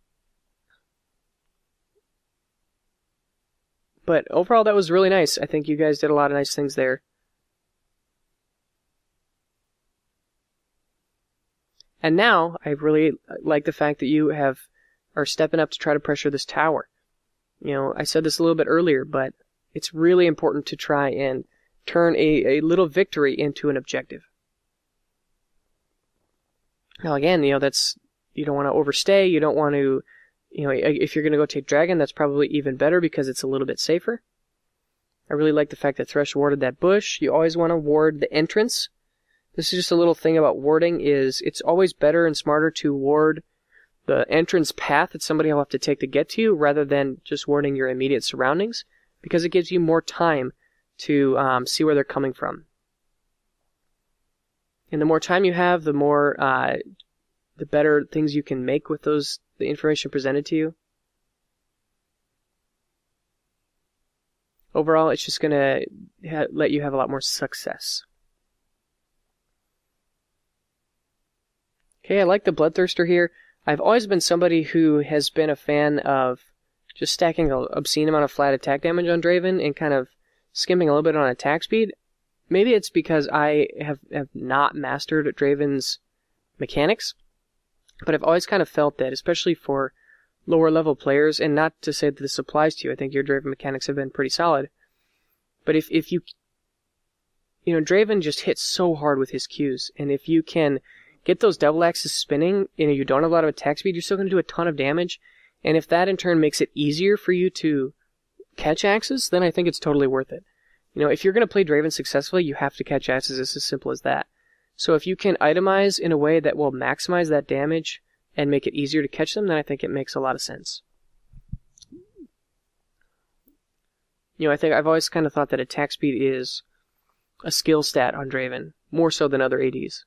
But overall, that was really nice. I think you guys did a lot of nice things there. And now, I really like the fact that you have are stepping up to try to pressure this tower. You know, I said this a little bit earlier, but it's really important to try and turn a, a little victory into an objective. Now again, you know, that's, you don't want to overstay, you don't want to, you know, if you're going to go take Dragon, that's probably even better because it's a little bit safer. I really like the fact that Thresh warded that bush. You always want to ward the entrance. This is just a little thing about warding is it's always better and smarter to ward the entrance path that somebody will have to take to get to you rather than just warning your immediate surroundings because it gives you more time to um, see where they're coming from. And the more time you have, the more uh, the better things you can make with those the information presented to you. Overall, it's just going to let you have a lot more success. Okay, I like the Bloodthirster here. I've always been somebody who has been a fan of just stacking an obscene amount of flat attack damage on Draven and kind of skimming a little bit on attack speed. Maybe it's because I have, have not mastered Draven's mechanics, but I've always kind of felt that, especially for lower level players, and not to say that this applies to you, I think your Draven mechanics have been pretty solid. But if, if you, you know, Draven just hits so hard with his Qs, and if you can get those double axes spinning, you know, you don't have a lot of attack speed, you're still going to do a ton of damage. And if that in turn makes it easier for you to catch axes, then I think it's totally worth it. You know, if you're going to play Draven successfully, you have to catch axes. It's as simple as that. So if you can itemize in a way that will maximize that damage and make it easier to catch them, then I think it makes a lot of sense. You know, I think I've always kind of thought that attack speed is a skill stat on Draven, more so than other ADs.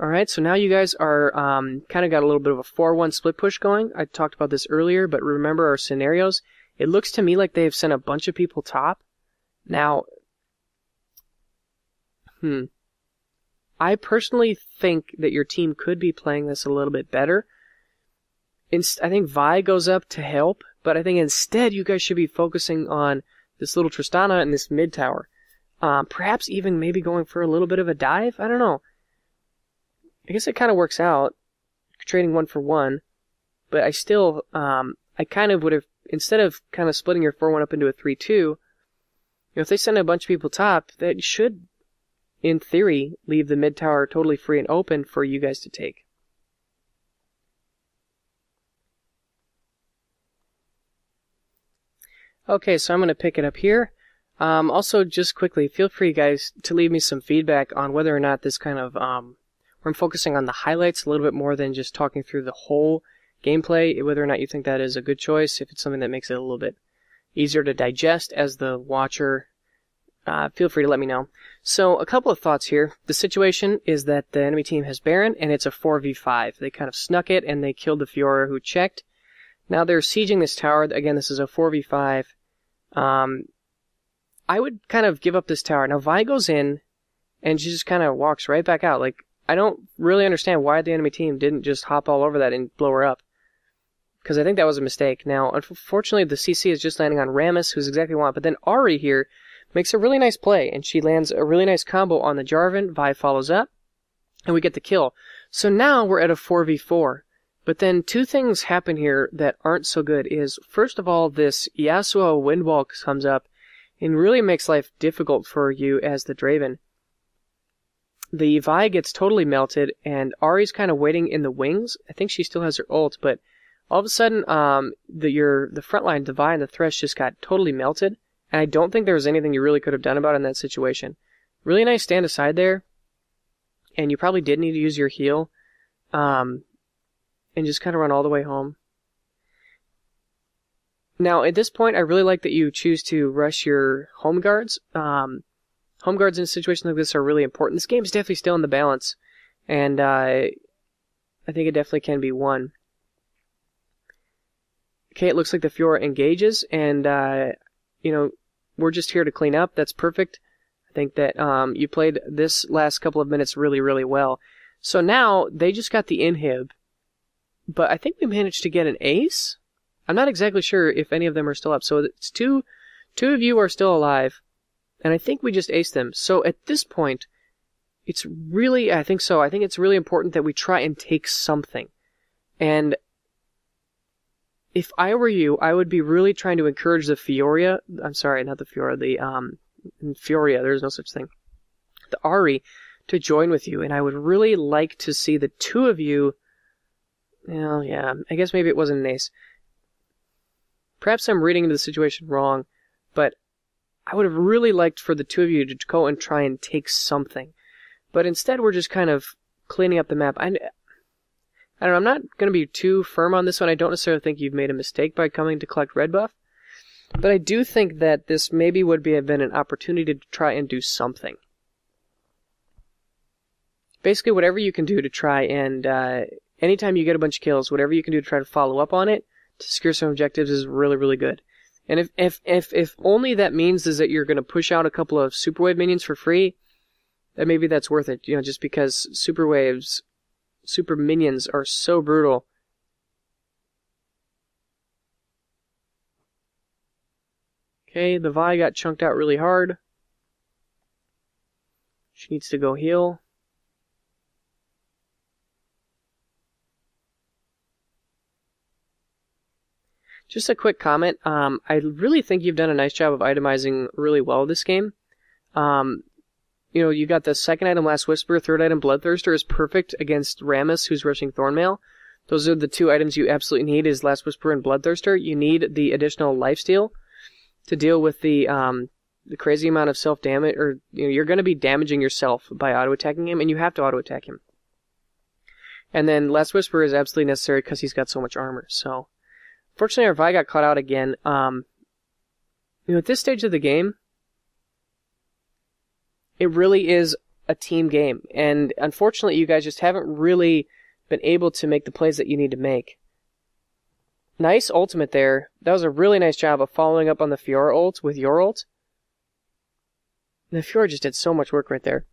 Alright, so now you guys are um, kind of got a little bit of a 4-1 split push going. I talked about this earlier, but remember our scenarios. It looks to me like they've sent a bunch of people top. Now, hmm. I personally think that your team could be playing this a little bit better. Inst- I think Vi goes up to help, but I think instead you guys should be focusing on this little Tristana and this mid tower. Um, perhaps even maybe going for a little bit of a dive. I don't know. I guess it kind of works out, trading one for one, but I still, um, I kind of would have, instead of kind of splitting your 4-1 up into a 3-2, you know, if they send a bunch of people top, that should, in theory, leave the mid tower totally free and open for you guys to take. Okay, so I'm going to pick it up here. Um, also, just quickly, feel free, guys, to leave me some feedback on whether or not this kind of um, where I'm focusing on the highlights a little bit more than just talking through the whole gameplay, whether or not you think that is a good choice, if it's something that makes it a little bit easier to digest as the watcher, uh, feel free to let me know. So, a couple of thoughts here. The situation is that the enemy team has Baron, and it's a 4v5. They kind of snuck it, and they killed the Fiora who checked. Now they're sieging this tower. Again, this is a 4v5. Um, I would kind of give up this tower. Now, Vi goes in, and she just kind of walks right back out. Like, I don't really understand why the enemy team didn't just hop all over that and blow her up. Because I think that was a mistake. Now, unfortunately, the CC is just landing on Rammus, who's exactly what I want. But then Ahri here makes a really nice play, and she lands a really nice combo on the Jarvan. Vi follows up, and we get the kill. So now we're at a 4v4. But then two things happen here that aren't so good is, first of all, this Yasuo Windwall comes up and really makes life difficult for you as the Draven the Vi gets totally melted, and Ahri's kind of waiting in the wings. I think she still has her ult, but all of a sudden, um, the your the front line, the Vi and the Thresh just got totally melted, and I don't think there was anything you really could have done about it in that situation. Really nice stand aside there, and you probably did need to use your heal, um, and just kind of run all the way home. Now, at this point, I really like that you choose to rush your home guards. Um, home guards in a situation like this are really important. This game is definitely still in the balance, and uh, I think it definitely can be won. Okay, it looks like the Fiora engages, and uh, you know we're just here to clean up. That's perfect. I think that um, you played this last couple of minutes really, really well. So now they just got the inhib, but I think we managed to get an ace. I'm not exactly sure if any of them are still up. So it's two, two of you are still alive, and I think we just aced them. So at this point, it's really, I think so. I think it's really important that we try and take something. And if I were you, I would be really trying to encourage the Fioria. I'm sorry, not the Fiora, the um, Furia. There's no such thing. The Ahri to join with you, and I would really like to see the two of you. Well, yeah, I guess maybe it wasn't an ace. Perhaps I'm reading into the situation wrong, but I would have really liked for the two of you to go and try and take something. But instead, we're just kind of cleaning up the map. I, I don't know, I'm not going to be too firm on this one. I don't necessarily think you've made a mistake by coming to collect red buff. But I do think that this maybe would be have been an opportunity to try and do something. Basically, whatever you can do to try and, uh, anytime you get a bunch of kills, whatever you can do to try to follow up on it, to secure some objectives is really, really good. And if, if, if, if only that means is that you're going to push out a couple of super wave minions for free, then maybe that's worth it, you know, just because super waves, super minions are so brutal. Okay, the Vi got chunked out really hard. She needs to go heal. Just a quick comment. Um, I really think you've done a nice job of itemizing really well this game. Um, you know, you got the second item, Last Whisper, third item, Bloodthirster, is perfect against Rammus, who's rushing Thornmail. Those are the two items you absolutely need: is Last Whisper and Bloodthirster. You need the additional lifesteal to deal with the um, the crazy amount of self damage, or you know, you're going to be damaging yourself by auto attacking him, and you have to auto attack him. And then Last Whisper is absolutely necessary because he's got so much armor. So Fortunately, our Vi got caught out again. Um, you know, at this stage of the game, it really is a team game. And unfortunately, you guys just haven't really been able to make the plays that you need to make. Nice ultimate there. That was a really nice job of following up on the Fiora ult with your ult. The Fiora just did so much work right there.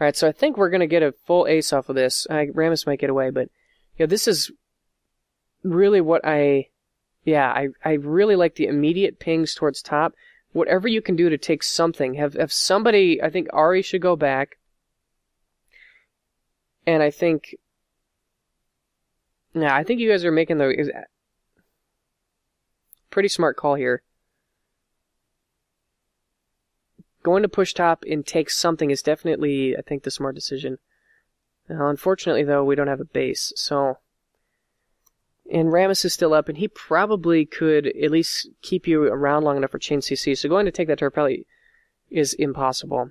Alright, so I think we're going to get a full ace off of this. Uh, Rammus might get away, but you know, this is really what I, yeah, I, I really like the immediate pings towards top. Whatever you can do to take something. Have, have somebody, I think Ahri should go back. And I think, yeah, I think you guys are making the is, pretty smart call here. Going to push top and take something is definitely, I think, the smart decision. Now, unfortunately, though, we don't have a base, so and Rammus is still up, and he probably could at least keep you around long enough for chain CC. So going to take that turret probably is impossible.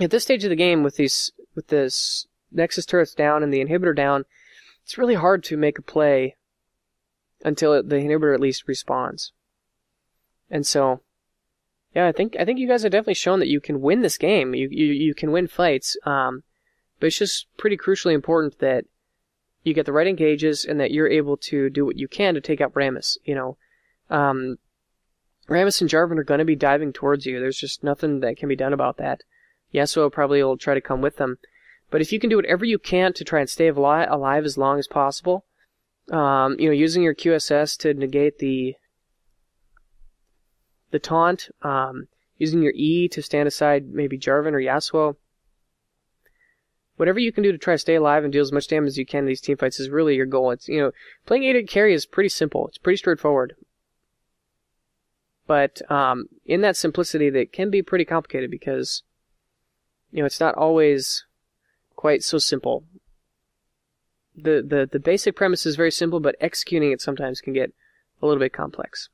At this stage of the game, with these with this Nexus turrets down and the inhibitor down, it's really hard to make a play until the inhibitor at least respawns. And so, yeah, I think I think you guys have definitely shown that you can win this game. You you you can win fights. Um, but it's just pretty crucially important that you get the right engages and that you're able to do what you can to take out Rammus. You know, um, Rammus and Jarvan are going to be diving towards you. There's just nothing that can be done about that. Yasuo probably will try to come with them. But if you can do whatever you can to try and stay alive, alive as long as possible, um, you know, using your QSS to negate the the taunt, um, using your E to stand aside maybe Jarvan or Yasuo, whatever you can do to try to stay alive and deal as much damage as you can in these team fights is really your goal. It's you know playing AD carry is pretty simple. It's pretty straightforward. But um, in that simplicity, that can be pretty complicated because you know it's not always quite so simple. The the the basic premise is very simple, but executing it sometimes can get a little bit complex.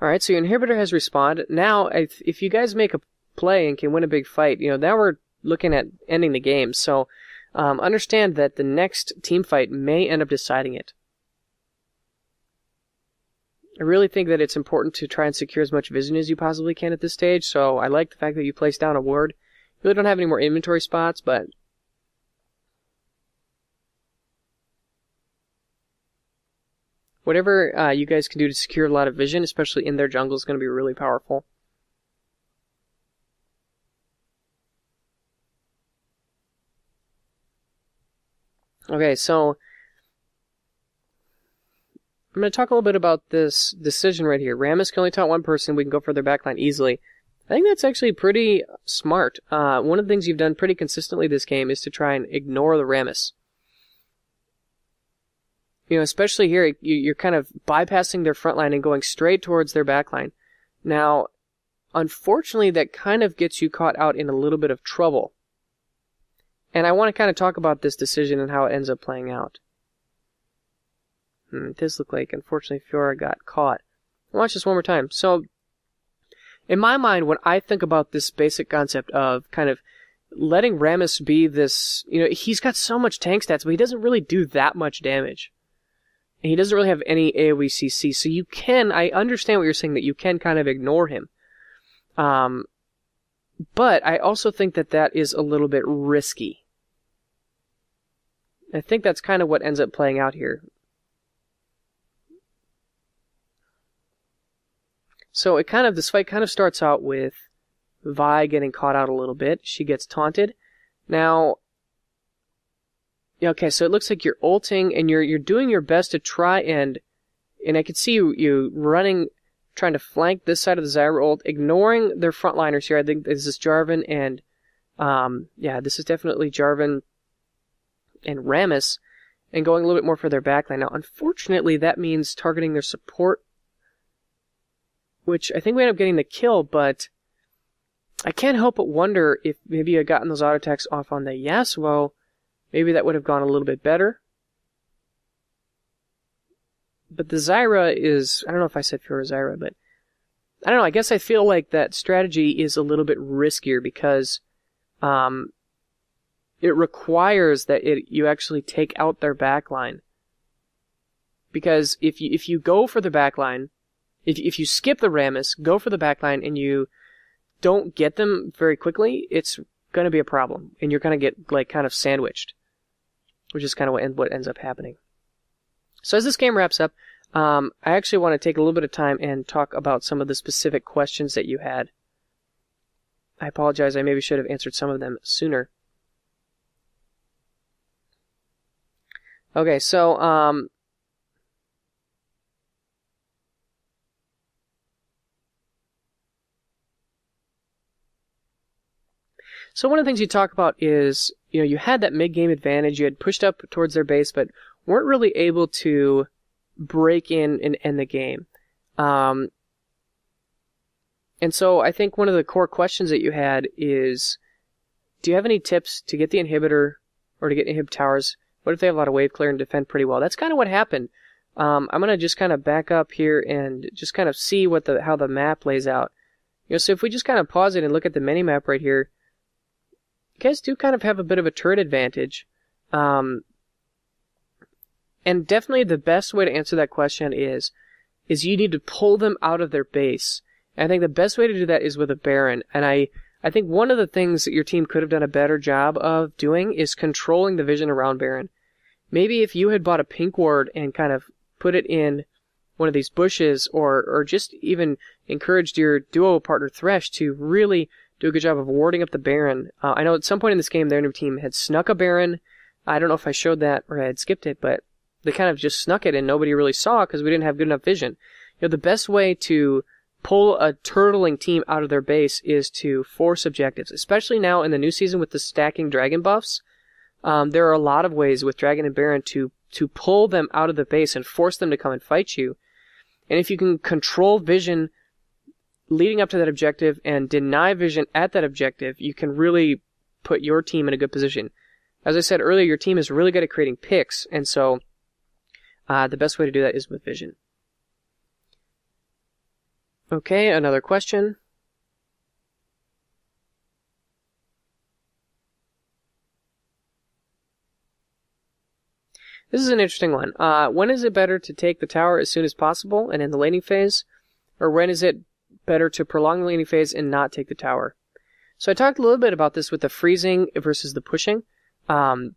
All right, so your inhibitor has respawned. Now, if, if you guys make a play and can win a big fight, you know, now we're looking at ending the game. So um, understand that the next team fight may end up deciding it. I really think that it's important to try and secure as much vision as you possibly can at this stage, so I like the fact that you placed down a ward. You really don't have any more inventory spots, but whatever uh, you guys can do to secure a lot of vision, especially in their jungle, is going to be really powerful. Okay, so I'm going to talk a little bit about this decision right here. Rammus can only taunt one person. We can go for their backline easily. I think that's actually pretty smart. Uh, one of the things you've done pretty consistently this game is to try and ignore the Rammus. You know, especially here, you're kind of bypassing their front line and going straight towards their backline. Now, unfortunately, that kind of gets you caught out in a little bit of trouble. And I want to kind of talk about this decision and how it ends up playing out. Hmm, it does look like, unfortunately, Fiora got caught. Watch this one more time. So, in my mind, when I think about this basic concept of kind of letting Rammus be this, you know, he's got so much tank stats, but he doesn't really do that much damage. And he doesn't really have any AoE CC, so you can, I understand what you're saying, that you can kind of ignore him. Um, but I also think that that is a little bit risky. I think that's kind of what ends up playing out here. So it kind of this fight kind of starts out with Vi getting caught out a little bit. She gets taunted. Now, okay, so it looks like you're ulting and you're you're doing your best to try and and I can see you you running trying to flank this side of the Zyra ult, ignoring their frontliners here. I think this is Jarvan and um yeah, this is definitely Jarvan and Rammus and going a little bit more for their backline. Now, unfortunately, that means targeting their support which I think we end up getting the kill, but I can't help but wonder if maybe I had gotten those auto attacks off on the Yasuo, maybe that would have gone a little bit better. But the Zyra is, I don't know if I said Fiora Zyra, but I don't know, I guess I feel like that strategy is a little bit riskier because um, it requires that it, you actually take out their backline. Because if you, if you go for the backline, if, if you skip the Rammus, go for the backline, and you don't get them very quickly, it's going to be a problem. And you're going to get, like, kind of sandwiched. Which is kind of what, end, what ends up happening. So as this game wraps up, um, I actually want to take a little bit of time and talk about some of the specific questions that you had. I apologize, I maybe should have answered some of them sooner. Okay, so um, So one of the things you talk about is, you know, you had that mid-game advantage, you had pushed up towards their base, but weren't really able to break in and end the game. Um, and so I think one of the core questions that you had is, do you have any tips to get the inhibitor or to get inhib towers? What if they have a lot of wave clear and defend pretty well? That's kind of what happened. Um, I'm gonna just kind of back up here and just kind of see what the how the map lays out. You know, so if we just kind of pause it and look at the mini map right here, you guys do kind of have a bit of a turret advantage. Um, and definitely the best way to answer that question is, is you need to pull them out of their base. And I think the best way to do that is with a Baron. And I, I think one of the things that your team could have done a better job of doing is controlling the vision around Baron. Maybe if you had bought a pink ward and kind of put it in one of these bushes or, or just even encouraged your duo partner Thresh to really do a good job of warding up the Baron. Uh, I know at some point in this game, their team had snuck a Baron. I don't know if I showed that or I had skipped it, but they kind of just snuck it and nobody really saw because we didn't have good enough vision. You know, the best way to pull a turtling team out of their base is to force objectives, especially now in the new season with the stacking dragon buffs. Um, there are a lot of ways with Dragon and Baron to to pull them out of the base and force them to come and fight you. And if you can control vision leading up to that objective and deny vision at that objective, you can really put your team in a good position. As I said earlier, your team is really good at creating picks, and so uh, the best way to do that is with vision. Okay, another question. This is an interesting one. Uh, when is it better to take the tower as soon as possible and in the laning phase? Or when is it better to prolong the laning phase and not take the tower? So I talked a little bit about this with the freezing versus the pushing. Um,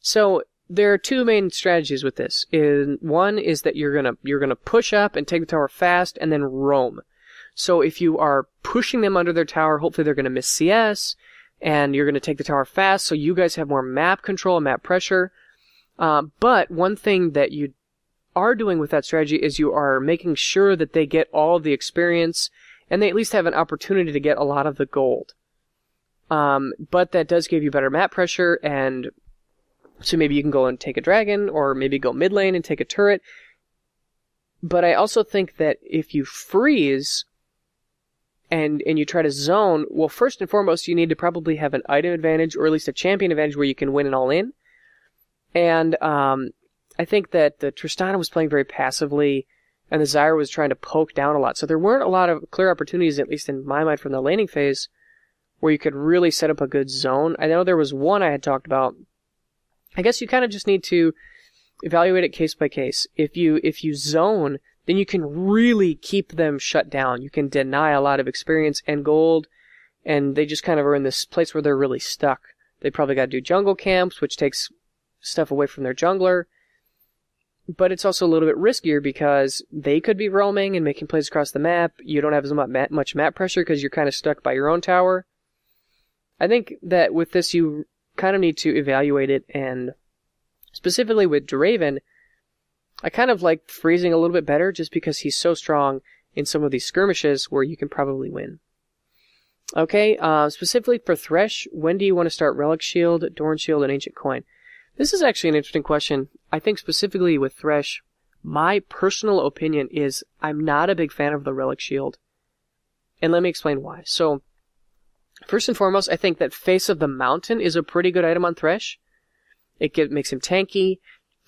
so there are two main strategies with this. In, one is that you're gonna you're gonna push up and take the tower fast and then roam. So if you are pushing them under their tower, hopefully they're gonna miss CS and you're gonna take the tower fast. So you guys have more map control and map pressure. Uh, but one thing that you are doing with that strategy is you are making sure that they get all the experience and they at least have an opportunity to get a lot of the gold. Um, but that does give you better map pressure and so maybe you can go and take a dragon, or maybe go mid lane and take a turret. But I also think that if you freeze and and you try to zone, well, first and foremost, you need to probably have an item advantage or at least a champion advantage where you can win an all in. And um, I think that the Tristana was playing very passively, and the Zyra was trying to poke down a lot. So there weren't a lot of clear opportunities, at least in my mind, from the laning phase, where you could really set up a good zone. I know there was one I had talked about I guess you kind of just need to evaluate it case by case. If you if you zone, then you can really keep them shut down. You can deny a lot of experience and gold, and they just kind of are in this place where they're really stuck. They probably got to do jungle camps, which takes stuff away from their jungler. But it's also a little bit riskier because they could be roaming and making plays across the map. You don't have as much map pressure because you're kind of stuck by your own tower. I think that with this, you kind of need to evaluate it and specifically with Draven, I kind of like freezing a little bit better just because he's so strong in some of these skirmishes where you can probably win. Okay, uh, specifically for Thresh, when do you want to start Relic Shield, Doran Shield, and Ancient Coin? This is actually an interesting question. I think specifically with Thresh, my personal opinion is I'm not a big fan of the Relic Shield. And let me explain why. So, First and foremost, I think that Face of the Mountain is a pretty good item on Thresh. It get, makes him tanky,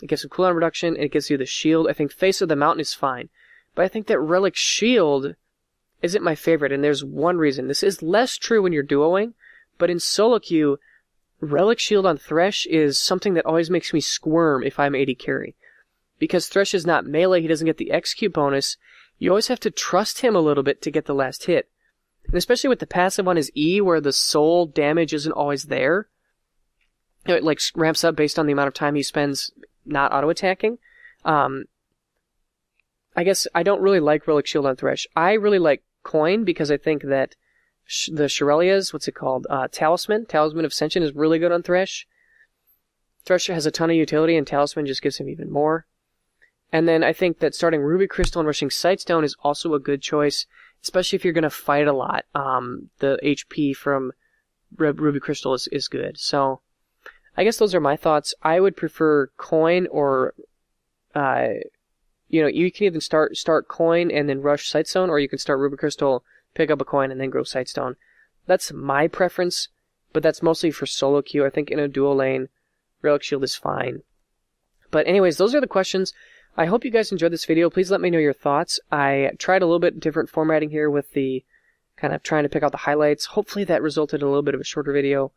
it gives him cooldown reduction, it gives you the shield. I think Face of the Mountain is fine. But I think that Relic Shield isn't my favorite, and there's one reason. This is less true when you're duoing, but in solo queue, Relic Shield on Thresh is something that always makes me squirm if I'm AD carry. Because Thresh is not melee, he doesn't get the execute bonus, you always have to trust him a little bit to get the last hit. And especially with the passive on his E, where the soul damage isn't always there. It like ramps up based on the amount of time he spends not auto attacking. Um, I guess I don't really like Relic Shield on Thresh. I really like Coin because I think that sh- the Shurelya's, what's it called? Uh, Talisman, Talisman of Ascension is really good on Thresh. Thresh has a ton of utility and Talisman just gives him even more. And then I think that starting Ruby Crystal and rushing Sightstone is also a good choice especially if you're going to fight a lot. Um, the HP from Ruby Crystal is, is good. So, I guess those are my thoughts. I would prefer coin or, uh, you know, you can even start start coin and then rush Sightstone, or you can start Ruby Crystal, pick up a coin, and then grow Sightstone. That's my preference, but that's mostly for solo queue. I think in a dual lane, Relic Shield is fine. But anyways, those are the questions. I hope you guys enjoyed this video. Please let me know your thoughts. I tried a little bit different formatting here with the kind of trying to pick out the highlights. Hopefully that resulted in a little bit of a shorter video.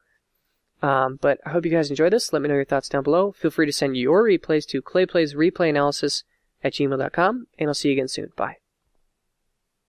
Um, but I hope you guys enjoyed this. Let me know your thoughts down below. Feel free to send your replays to kleyplaysreplayanalysis at gmail.com, and I'll see you again soon. Bye.